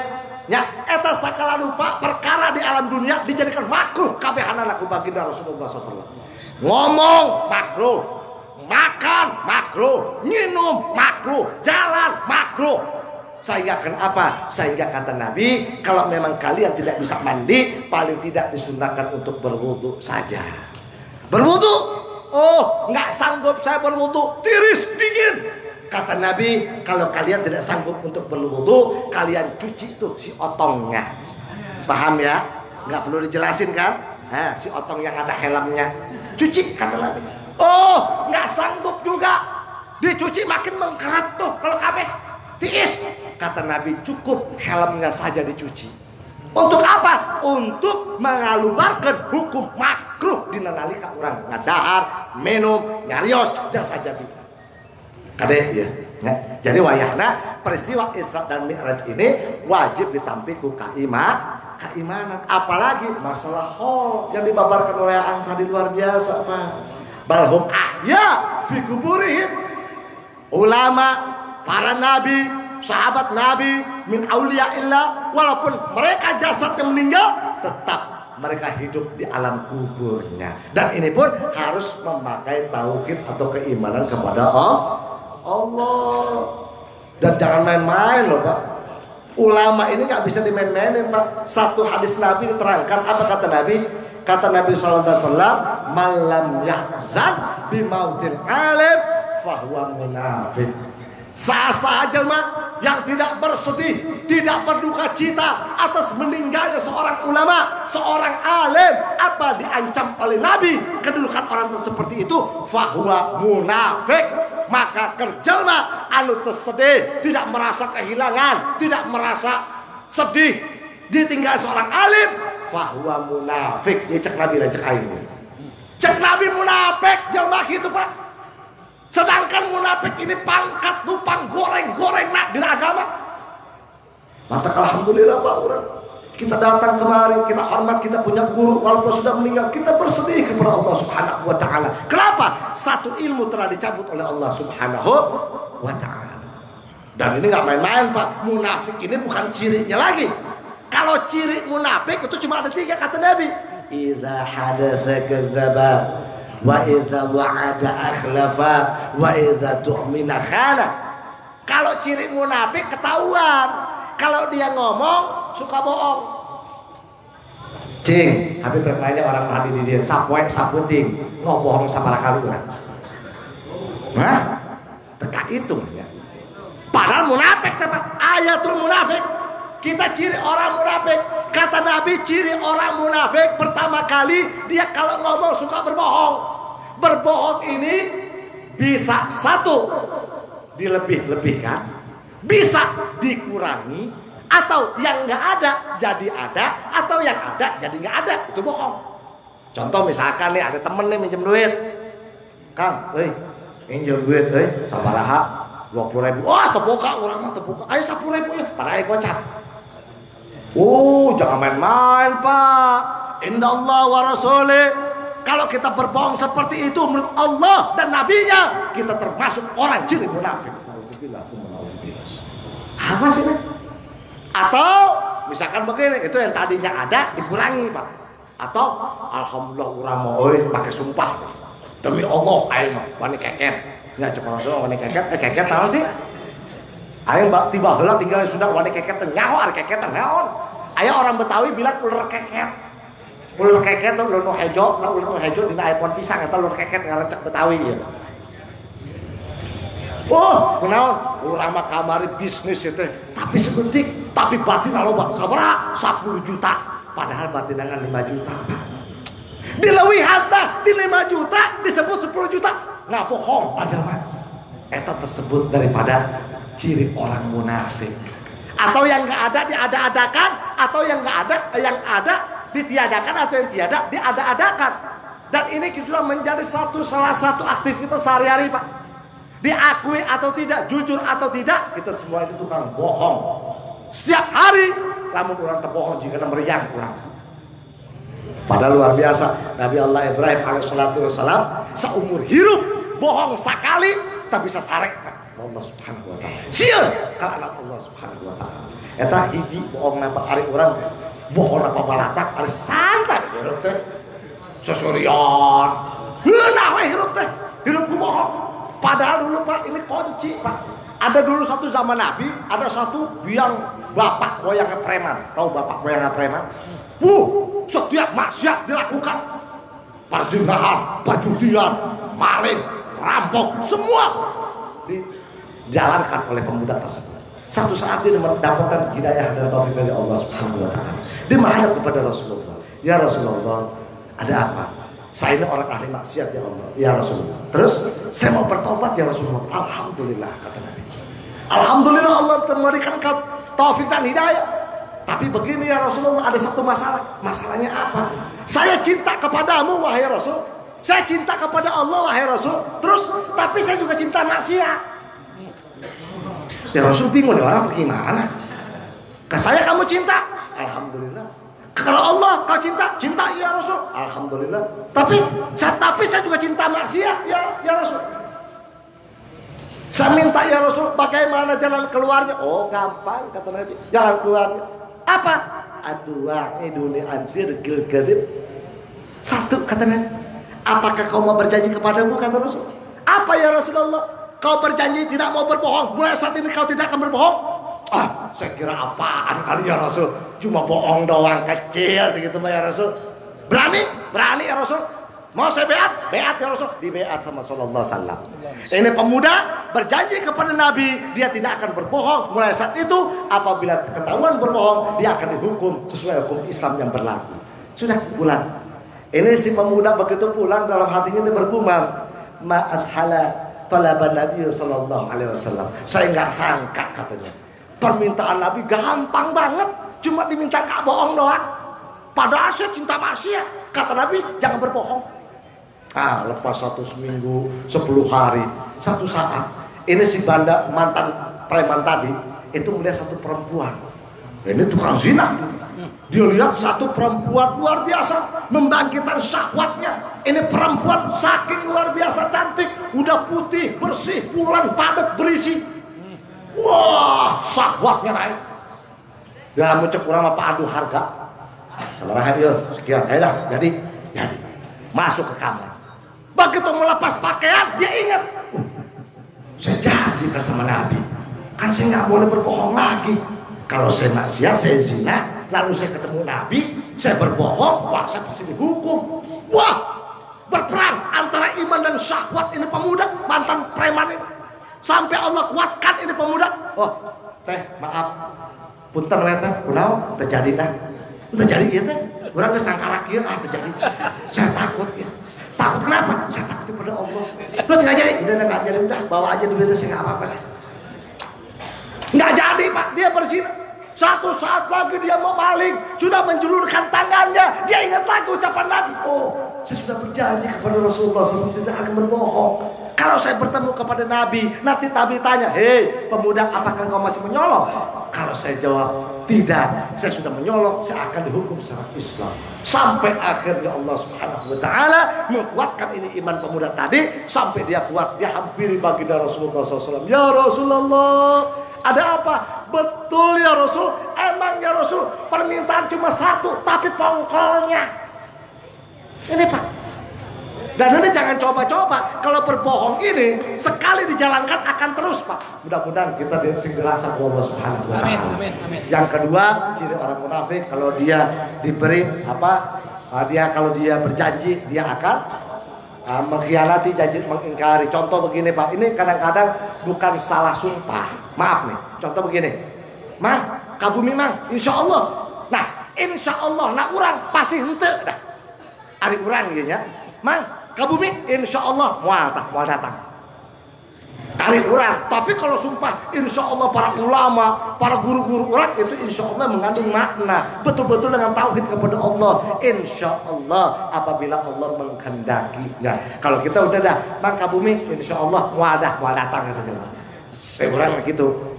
ya eta sakala lupa perkara di alam dunia dijadikan makruh kabeh anak baginda Rasulullah SAW ngomong makruh. Makan makruh. Minum makruh. Jalan makruh sehingga kenapa? Sehingga kata Nabi, kalau memang kalian tidak bisa mandi, paling tidak disunahkan untuk berwudu saja. Berwudu? Oh, nggak sanggup saya berwudu, tiris dingin. Kata Nabi, kalau kalian tidak sanggup untuk berwudu, kalian cuci tuh si otongnya. Paham ya? Nggak perlu dijelasin kan? Nah, si otong yang ada helmnya. Cuci, kata Nabi. Oh, nggak sanggup juga. Dicuci makin mengkeret tuh kalau kabeh. Tiis, kata Nabi cukup helmnya saja dicuci. Untuk apa? Untuk mengalubarkan hukum makruh di nalika orang ngadahar, minum, nyarios, dan saja bisa. Kade ya. ya. Jadi wayahna peristiwa Isra dan Mi'raj ini wajib ditampil ku kaima, keimanan. Apalagi masalah hol yang dibabarkan oleh yang tadi luar biasa Pak. Balhum ahya fi kuburihim. Ulama, para nabi, sahabat nabi, min aulia illa walaupun mereka jasadnya meninggal tetap mereka hidup di alam kuburnya. Dan ini pun harus memakai tauhid atau keimanan kepada Allah. Allah. Dan jangan main-main loh Pak. Ulama ini nggak bisa dimain-mainin Pak. Satu hadis Nabi diterangkan apa kata Nabi? Kata Nabi SAW malam yahzan bimautil alim fahuwa munafik sah-sah aja mah yang tidak bersedih, tidak berduka cita atas meninggalnya seorang ulama, seorang alim, apa diancam oleh Nabi kedudukan orang seperti itu, fahuwa munafik. Maka kerja mah anu tersedih, tidak merasa kehilangan, tidak merasa sedih ditinggal seorang alim, fahuwa munafik. Ini cek Nabi cek aing. Cek Nabi munafik, jelma gitu Pak. Sedangkan munafik ini pangkat numpang goreng-goreng nak di agama. Maka alhamdulillah Pak orang. Kita datang kemari, kita hormat, kita punya guru walaupun sudah meninggal, kita bersedih kepada Allah Subhanahu wa taala. Kenapa? Satu ilmu telah dicabut oleh Allah Subhanahu wa taala. Dan ini nggak main-main pak. Munafik ini bukan cirinya lagi. Kalau ciri munafik itu cuma ada tiga kata Nabi. Idza hadatsa kadzdzaba wa idza wa'ada akhlafa wa idza tu'mina khana. Kalau ciri munafik ketahuan. Kalau dia ngomong suka bohong. Cing, tapi bermainnya orang tadi di dia sapoek saputing ngobohong sama kali kan. Hah? Teka itu ya. Padahal munafik teman. Ayatul munafik. Kita ciri orang munafik. Kata Nabi ciri orang munafik pertama kali dia kalau ngomong suka berbohong. Berbohong ini bisa satu dilebih-lebihkan, bisa dikurangi, atau yang nggak ada jadi ada, atau yang ada jadi nggak ada itu bohong. Contoh misalkan nih ada temen nih minjem duit, Kang, eh minjem duit, eh sabaraha dua puluh ribu, wah tepuka orang mah tepuka, ayo sepuluh ribu ya, para ayo kocak. Oh, jangan main-main pak. Indah Allah wa. Kalau kita berbohong seperti itu menurut Allah dan Nabi-Nya, kita termasuk orang ciri munafik. Apa sih? Nek? Atau misalkan begini, itu yang tadinya ada dikurangi pak. Atau alhamdulillah orang mau pakai sumpah. Demi Allah mah wani keket. Nya cek rasul wani keket, eh keket naon sih? Aing bak tiba heula tinggal sudah wani keket nyaho keket naon? Aya orang Betawi bilang ular keket. Ular keket tuh ular nu hejo, nah ular nu hejo dina iPhone pisang eta ular keket ngarecek Betawi ya. Oh, kenaon? Urang mah kamari bisnis itu, tapi sebentik, tapi batin loba. Sabaraha? 10 juta. Padahal batinangan 5 juta. Dilewi harta di 5 juta disebut 10 juta. Nggak bohong, ajarman. Eta tersebut daripada ciri orang munafik. Atau yang nggak ada diada-adakan, atau yang nggak ada, yang ada ditiadakan atau yang tiada diada-adakan. Dan ini sudah menjadi satu salah satu aktivitas sehari-hari, Pak diakui atau tidak, jujur atau tidak, kita semua itu tukang bohong. Setiap hari, namun orang terbohong jika meriang kurang. Padahal luar biasa, Nabi Allah Ibrahim alaihissalatu seumur hidup bohong sekali, tak bisa sarek Allah subhanahu wa ta'ala. Sia karena Allah subhanahu wa ta'ala. Eta hiji bohong napa hari orang bohong apa balatak hari santai hirup teh. Sesurian. Heunah we hirup teh. Hirup bohong. Padahal dulu Pak ini kunci Pak. Ada dulu satu zaman Nabi, ada satu biang bapak goyangnya preman. Tahu bapak goyangnya preman? Uh, setiap maksiat dilakukan. Perzinahan, perjudian, maling, rampok, semua dijalankan oleh pemuda tersebut. Satu saat dia mendapatkan hidayah dan taufik dari Allah Subhanahu wa taala. Dia menghadap kepada Rasulullah. Ya Rasulullah, ada apa? Saya ini orang ahli maksiat ya Allah, ya Rasulullah. Terus saya mau bertobat ya Rasulullah. Alhamdulillah kata Nabi. Alhamdulillah Allah memberikan taufik dan hidayah. Tapi begini ya Rasulullah ada satu masalah. Masalahnya apa? Saya cinta kepadamu wahai Rasul. Saya cinta kepada Allah wahai Rasul. Terus tapi saya juga cinta maksiat. Ya Rasul bingung nih orang bagaimana? Ke saya kamu cinta? Alhamdulillah. Kalau Allah kau cinta, cinta ya Rasul. Alhamdulillah. Tapi saya, tapi saya juga cinta maksiat ya ya Rasul. Saya minta ya Rasul, bagaimana jalan keluarnya? Oh gampang kata Nabi. Jalan keluarnya apa? Adua iduni antir gil gazib. Satu kata Nabi. Apakah kau mau berjanji kepadamu kata Rasul? Apa ya Rasulullah? Kau berjanji tidak mau berbohong. Mulai saat ini kau tidak akan berbohong. Ah, saya kira apaan kali ya Rasul? Cuma bohong doang kecil segitu mah ya Rasul. Berani? Berani ya Rasul? Mau saya beat? Beat ya Rasul? Di beat sama Sallallahu Wasallam. Ini pemuda berjanji kepada Nabi dia tidak akan berbohong. Mulai saat itu apabila ketahuan berbohong dia akan dihukum sesuai hukum Islam yang berlaku. Sudah pulang. Ini si pemuda begitu pulang dalam hatinya dia bergumam. Ma talaban Nabi Sallallahu Alaihi Wasallam. Saya nggak sangka katanya. Permintaan Nabi gampang banget. Cuma diminta gak bohong doang. Padahal saya cinta maksiat. Kata Nabi jangan berbohong. Ah lepas satu seminggu sepuluh hari satu saat. Ini si banda mantan preman tadi itu melihat satu perempuan. Ini tukang zina dia lihat satu perempuan luar biasa membangkitkan syahwatnya ini perempuan saking luar biasa cantik udah putih bersih bulan padat berisi Wah, syahwatnya naik. Dalam mencek kurang apa adu harga. Kamar ya, sekian, ayo dah, jadi, jadi. Masuk ke kamar. Begitu melepas pakaian, dia ingat. Saya janji kan sama Nabi. Kan saya nggak boleh berbohong lagi. Kalau saya maksiat, saya zina, lalu saya ketemu Nabi, saya berbohong, wah saya pasti dihukum. Wah, berperang antara iman dan syahwat ini pemuda, mantan preman ini. Sampai Allah kuatkan ini pemuda. Oh, teh, maaf. Punten we teh, kunaon terjadi dah. Terjadi ieu teh. Urang geus sangkara kieu ah terjadi. Saya takut ya. Takut kenapa? Saya takut kepada Allah. Terus nggak jadi, udah nggak jadi, udah bawa aja dulu itu sih nggak apa-apa. Nggak jadi pak, dia bersih. Satu saat lagi dia mau maling, sudah menjulurkan tangannya. Dia ingat lagi ucapan Nabi. Oh, saya sudah berjanji kepada Rasulullah SAW tidak akan berbohong. Kalau saya bertemu kepada Nabi, nanti Nabi tanya, hei pemuda apakah kau masih menyolong? Kalau saya jawab, tidak, saya sudah menyolong, saya akan dihukum secara Islam. Sampai akhirnya Allah Subhanahu wa taala menguatkan ini iman pemuda tadi sampai dia kuat, dia hampiri baginda Rasulullah SAW. Ya Rasulullah, ada apa? Betul ya Rasul, emang ya Rasul, permintaan cuma satu, tapi pongkolnya. Ini Pak. Dan ini jangan coba-coba. Kalau berbohong ini sekali dijalankan akan terus, Pak. Mudah-mudahan kita dirasa Allah Subhanahu wa taala. Amin, amin, amin. Yang kedua, ciri orang munafik kalau dia diberi apa? ah, Dia kalau dia berjanji, dia akan ah, mengkhianati janji mengingkari. Contoh begini, Pak. Ini kadang-kadang bukan salah sumpah. Maaf nih. Contoh begini. Mang, kabumi mang, insya Allah. Nah, insya Allah, nak orang pasti hente. Nah, hari orang gitu ya. Mang, kabumi, insya Allah, mau datang, mau datang. Tarik orang, tapi kalau sumpah, insya Allah para ulama, para guru-guru orang itu insya Allah mengandung makna betul-betul dengan tauhid kepada Allah. Insya Allah apabila Allah menghendaki. Nah, kalau kita udah dah, mang kabumi, insya Allah wadah, mau datang gitu. Saya orang begitu.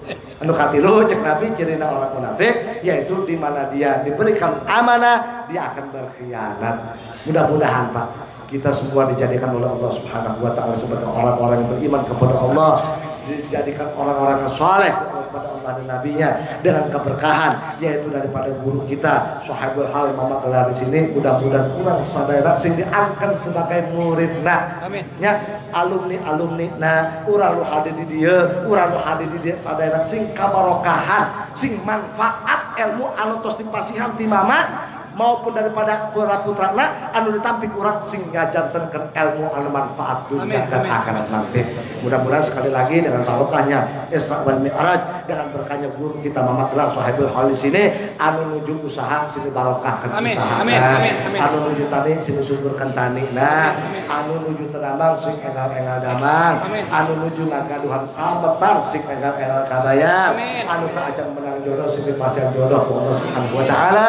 Anu katilu cek Nabi ciri orang munafik yaitu di mana dia diberikan amanah dia akan berkhianat. Mudah-mudahan Pak kita semua dijadikan oleh Allah Subhanahu wa taala sebagai orang-orang yang beriman kepada Allah, dijadikan orang-orang yang saleh kepada Allah dan nabinya dengan keberkahan yaitu daripada guru kita Syahibul Hal Mama Gelar di sini. Mudah-mudahan kurang sadaya sing diangkat sebagai murid nah Amin. nya alumni alumni. Nah urang lu hadir di dia urang lu hadir di dia. Sadaya sing kabarokahan sing manfaat ilmu anu tos dipasihan ti mama maupun daripada putra putrana anu ditampik urang sing ngajantenkeun ilmu anu manfaat dunia dan akhirat nanti. Mudah-mudahan sekali lagi dengan barokahnya Isra wal Mi'raj dengan berkahnya guru kita Mama Gelar Sohibul Halis ini anu nuju usaha sini barokah Amin, usaha. amin, amin, amin. anu nuju tani sini suburkan tani. Nah anu nuju tenamang sing engal-engal damang. Anu nuju ngagaduhan sabetar sing engal-engal kabayang anu tak ajang menang jodoh sing pasang jodoh Allah Subhanahu wa taala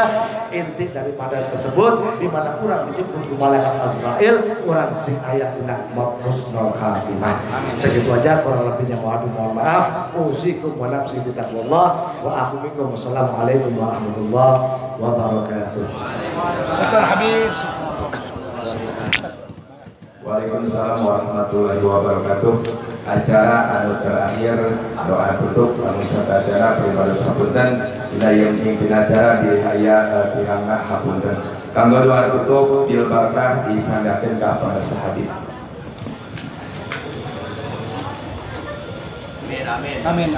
inti daripada tersebut di mana kurang dijemput ku malaikat Azrail kurang sing aya dina husnul khatimah segitu aja kurang lebihnya mohon mohon maaf usikum wa nafsi wa afu minkum wassalamualaikum warahmatullahi wabarakatuh Dr. Habib. Waalaikumsalam warahmatullahi wabarakatuh. Acara anu terakhir doa tutup anu acara pribadi sapunten dina yang pimpin acara di haya eh, tirangna hapunten. Kanggo doa tutup til barakah disandakeun ka para sahabat. Amin.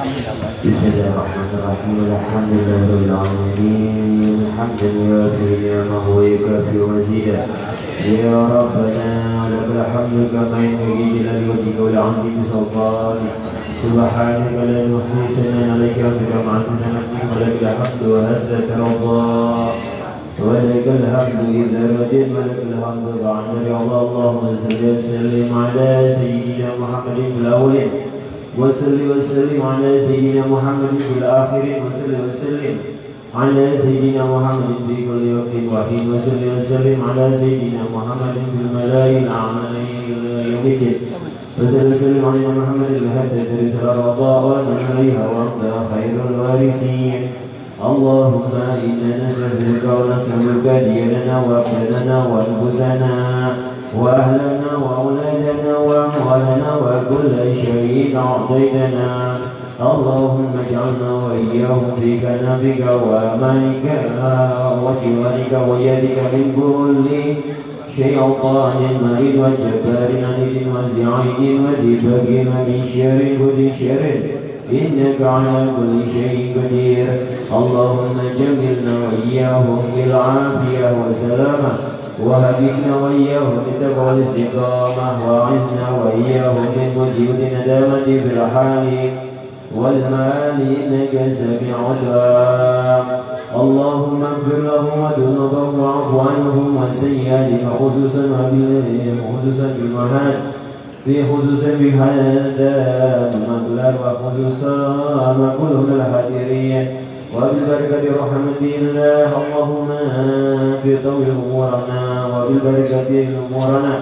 بسم الله الرحمن الرحيم. الحمد لله رب العالمين. حمدا يوافي نعمه ويكافئ مزيدا يا ربنا لك الحمد كما ينبغي جلال وجهك ولعظيم سلطانك سبحانك لا نحصي ثناء عليك انت كما اثنت نفسك ولك الحمد وانت ترضى ولك الحمد اذا رديت ولك الحمد بعد رضا اللهم صل وسلم على سيدنا محمد في الاولين وصل وسلم على سيدنا محمد في الآخرين وصل وسلم على سيدنا محمد في كل وقت وحين وصل وسلم على سيدنا محمد في الملائكة الأعلى يوم الدين. وصل وسلم على محمد الهدى رسل الرضا عليها وأنت خير الوارثين اللهم إنا نستغفرك ونسألك ديننا وأبداننا وأنفسنا وأهلنا وأولادنا وأموالنا وكل شيء أعطيتنا. اللهم اجعلنا وإياهم في كنفك وأمانك وجوارك ويدك من كل شيطان مريض وجبار عنيد وزعيد وذي من شر كل شر. إنك على كل شيء قدير. اللهم جملنا وإياهم بالعافية والسلامة. وهدنا وإياهم بالتقوى والاستقامة وأعزنا وإياهم من وجود ندامة في الحال والمال إنك سميع الدعاء اللهم اغفر لهم وذنوبهم واعف عنهم وسيئاتهم خصوصا خصوصا في المهاد في خصوصا في هذا المقلال وخصوصا ما كلهم الحاضرين. وبالبركة رحمة الله اللهم طول أمورنا وبالبركة أمورنا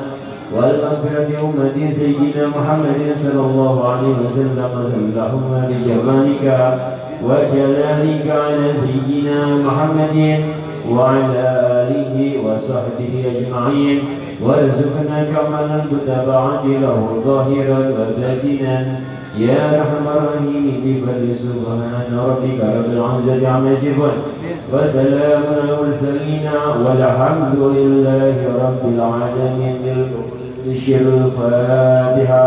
والمغفرة أمة سيدنا محمد صلى الله عليه وسلم اللهم بجمالك وجلالك على سيدنا محمد وعلى آله وصحبه أجمعين وارزقنا كمال المتابعة له ظاهرا وباطنا يا ارحم الراحمين بفضل سبحان ربك رب العزة عما يصفون. وسلام على المرسلين والحمد لله رب العالمين. بالشر الفاتحة.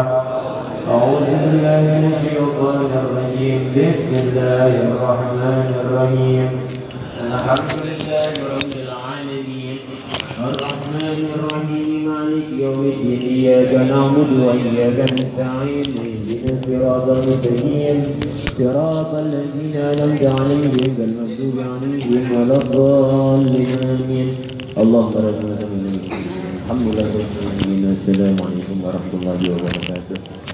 أعوذ بالله من الشيطان الرجيم. بسم الله الرحمن الرحيم. الحمد لله رب العالمين. الرحمن الرحيم. مالك يوم الدين. إياك نعبد وإياك نستعين. اهدنا الصراط المستقيم. صراط الذين أنعمت عليهم غير المغضوب عليهم ولا الضالين. اللهم رب العالمين الحمد لله رب العالمين والسلام عليكم ورحمة الله وبركاته.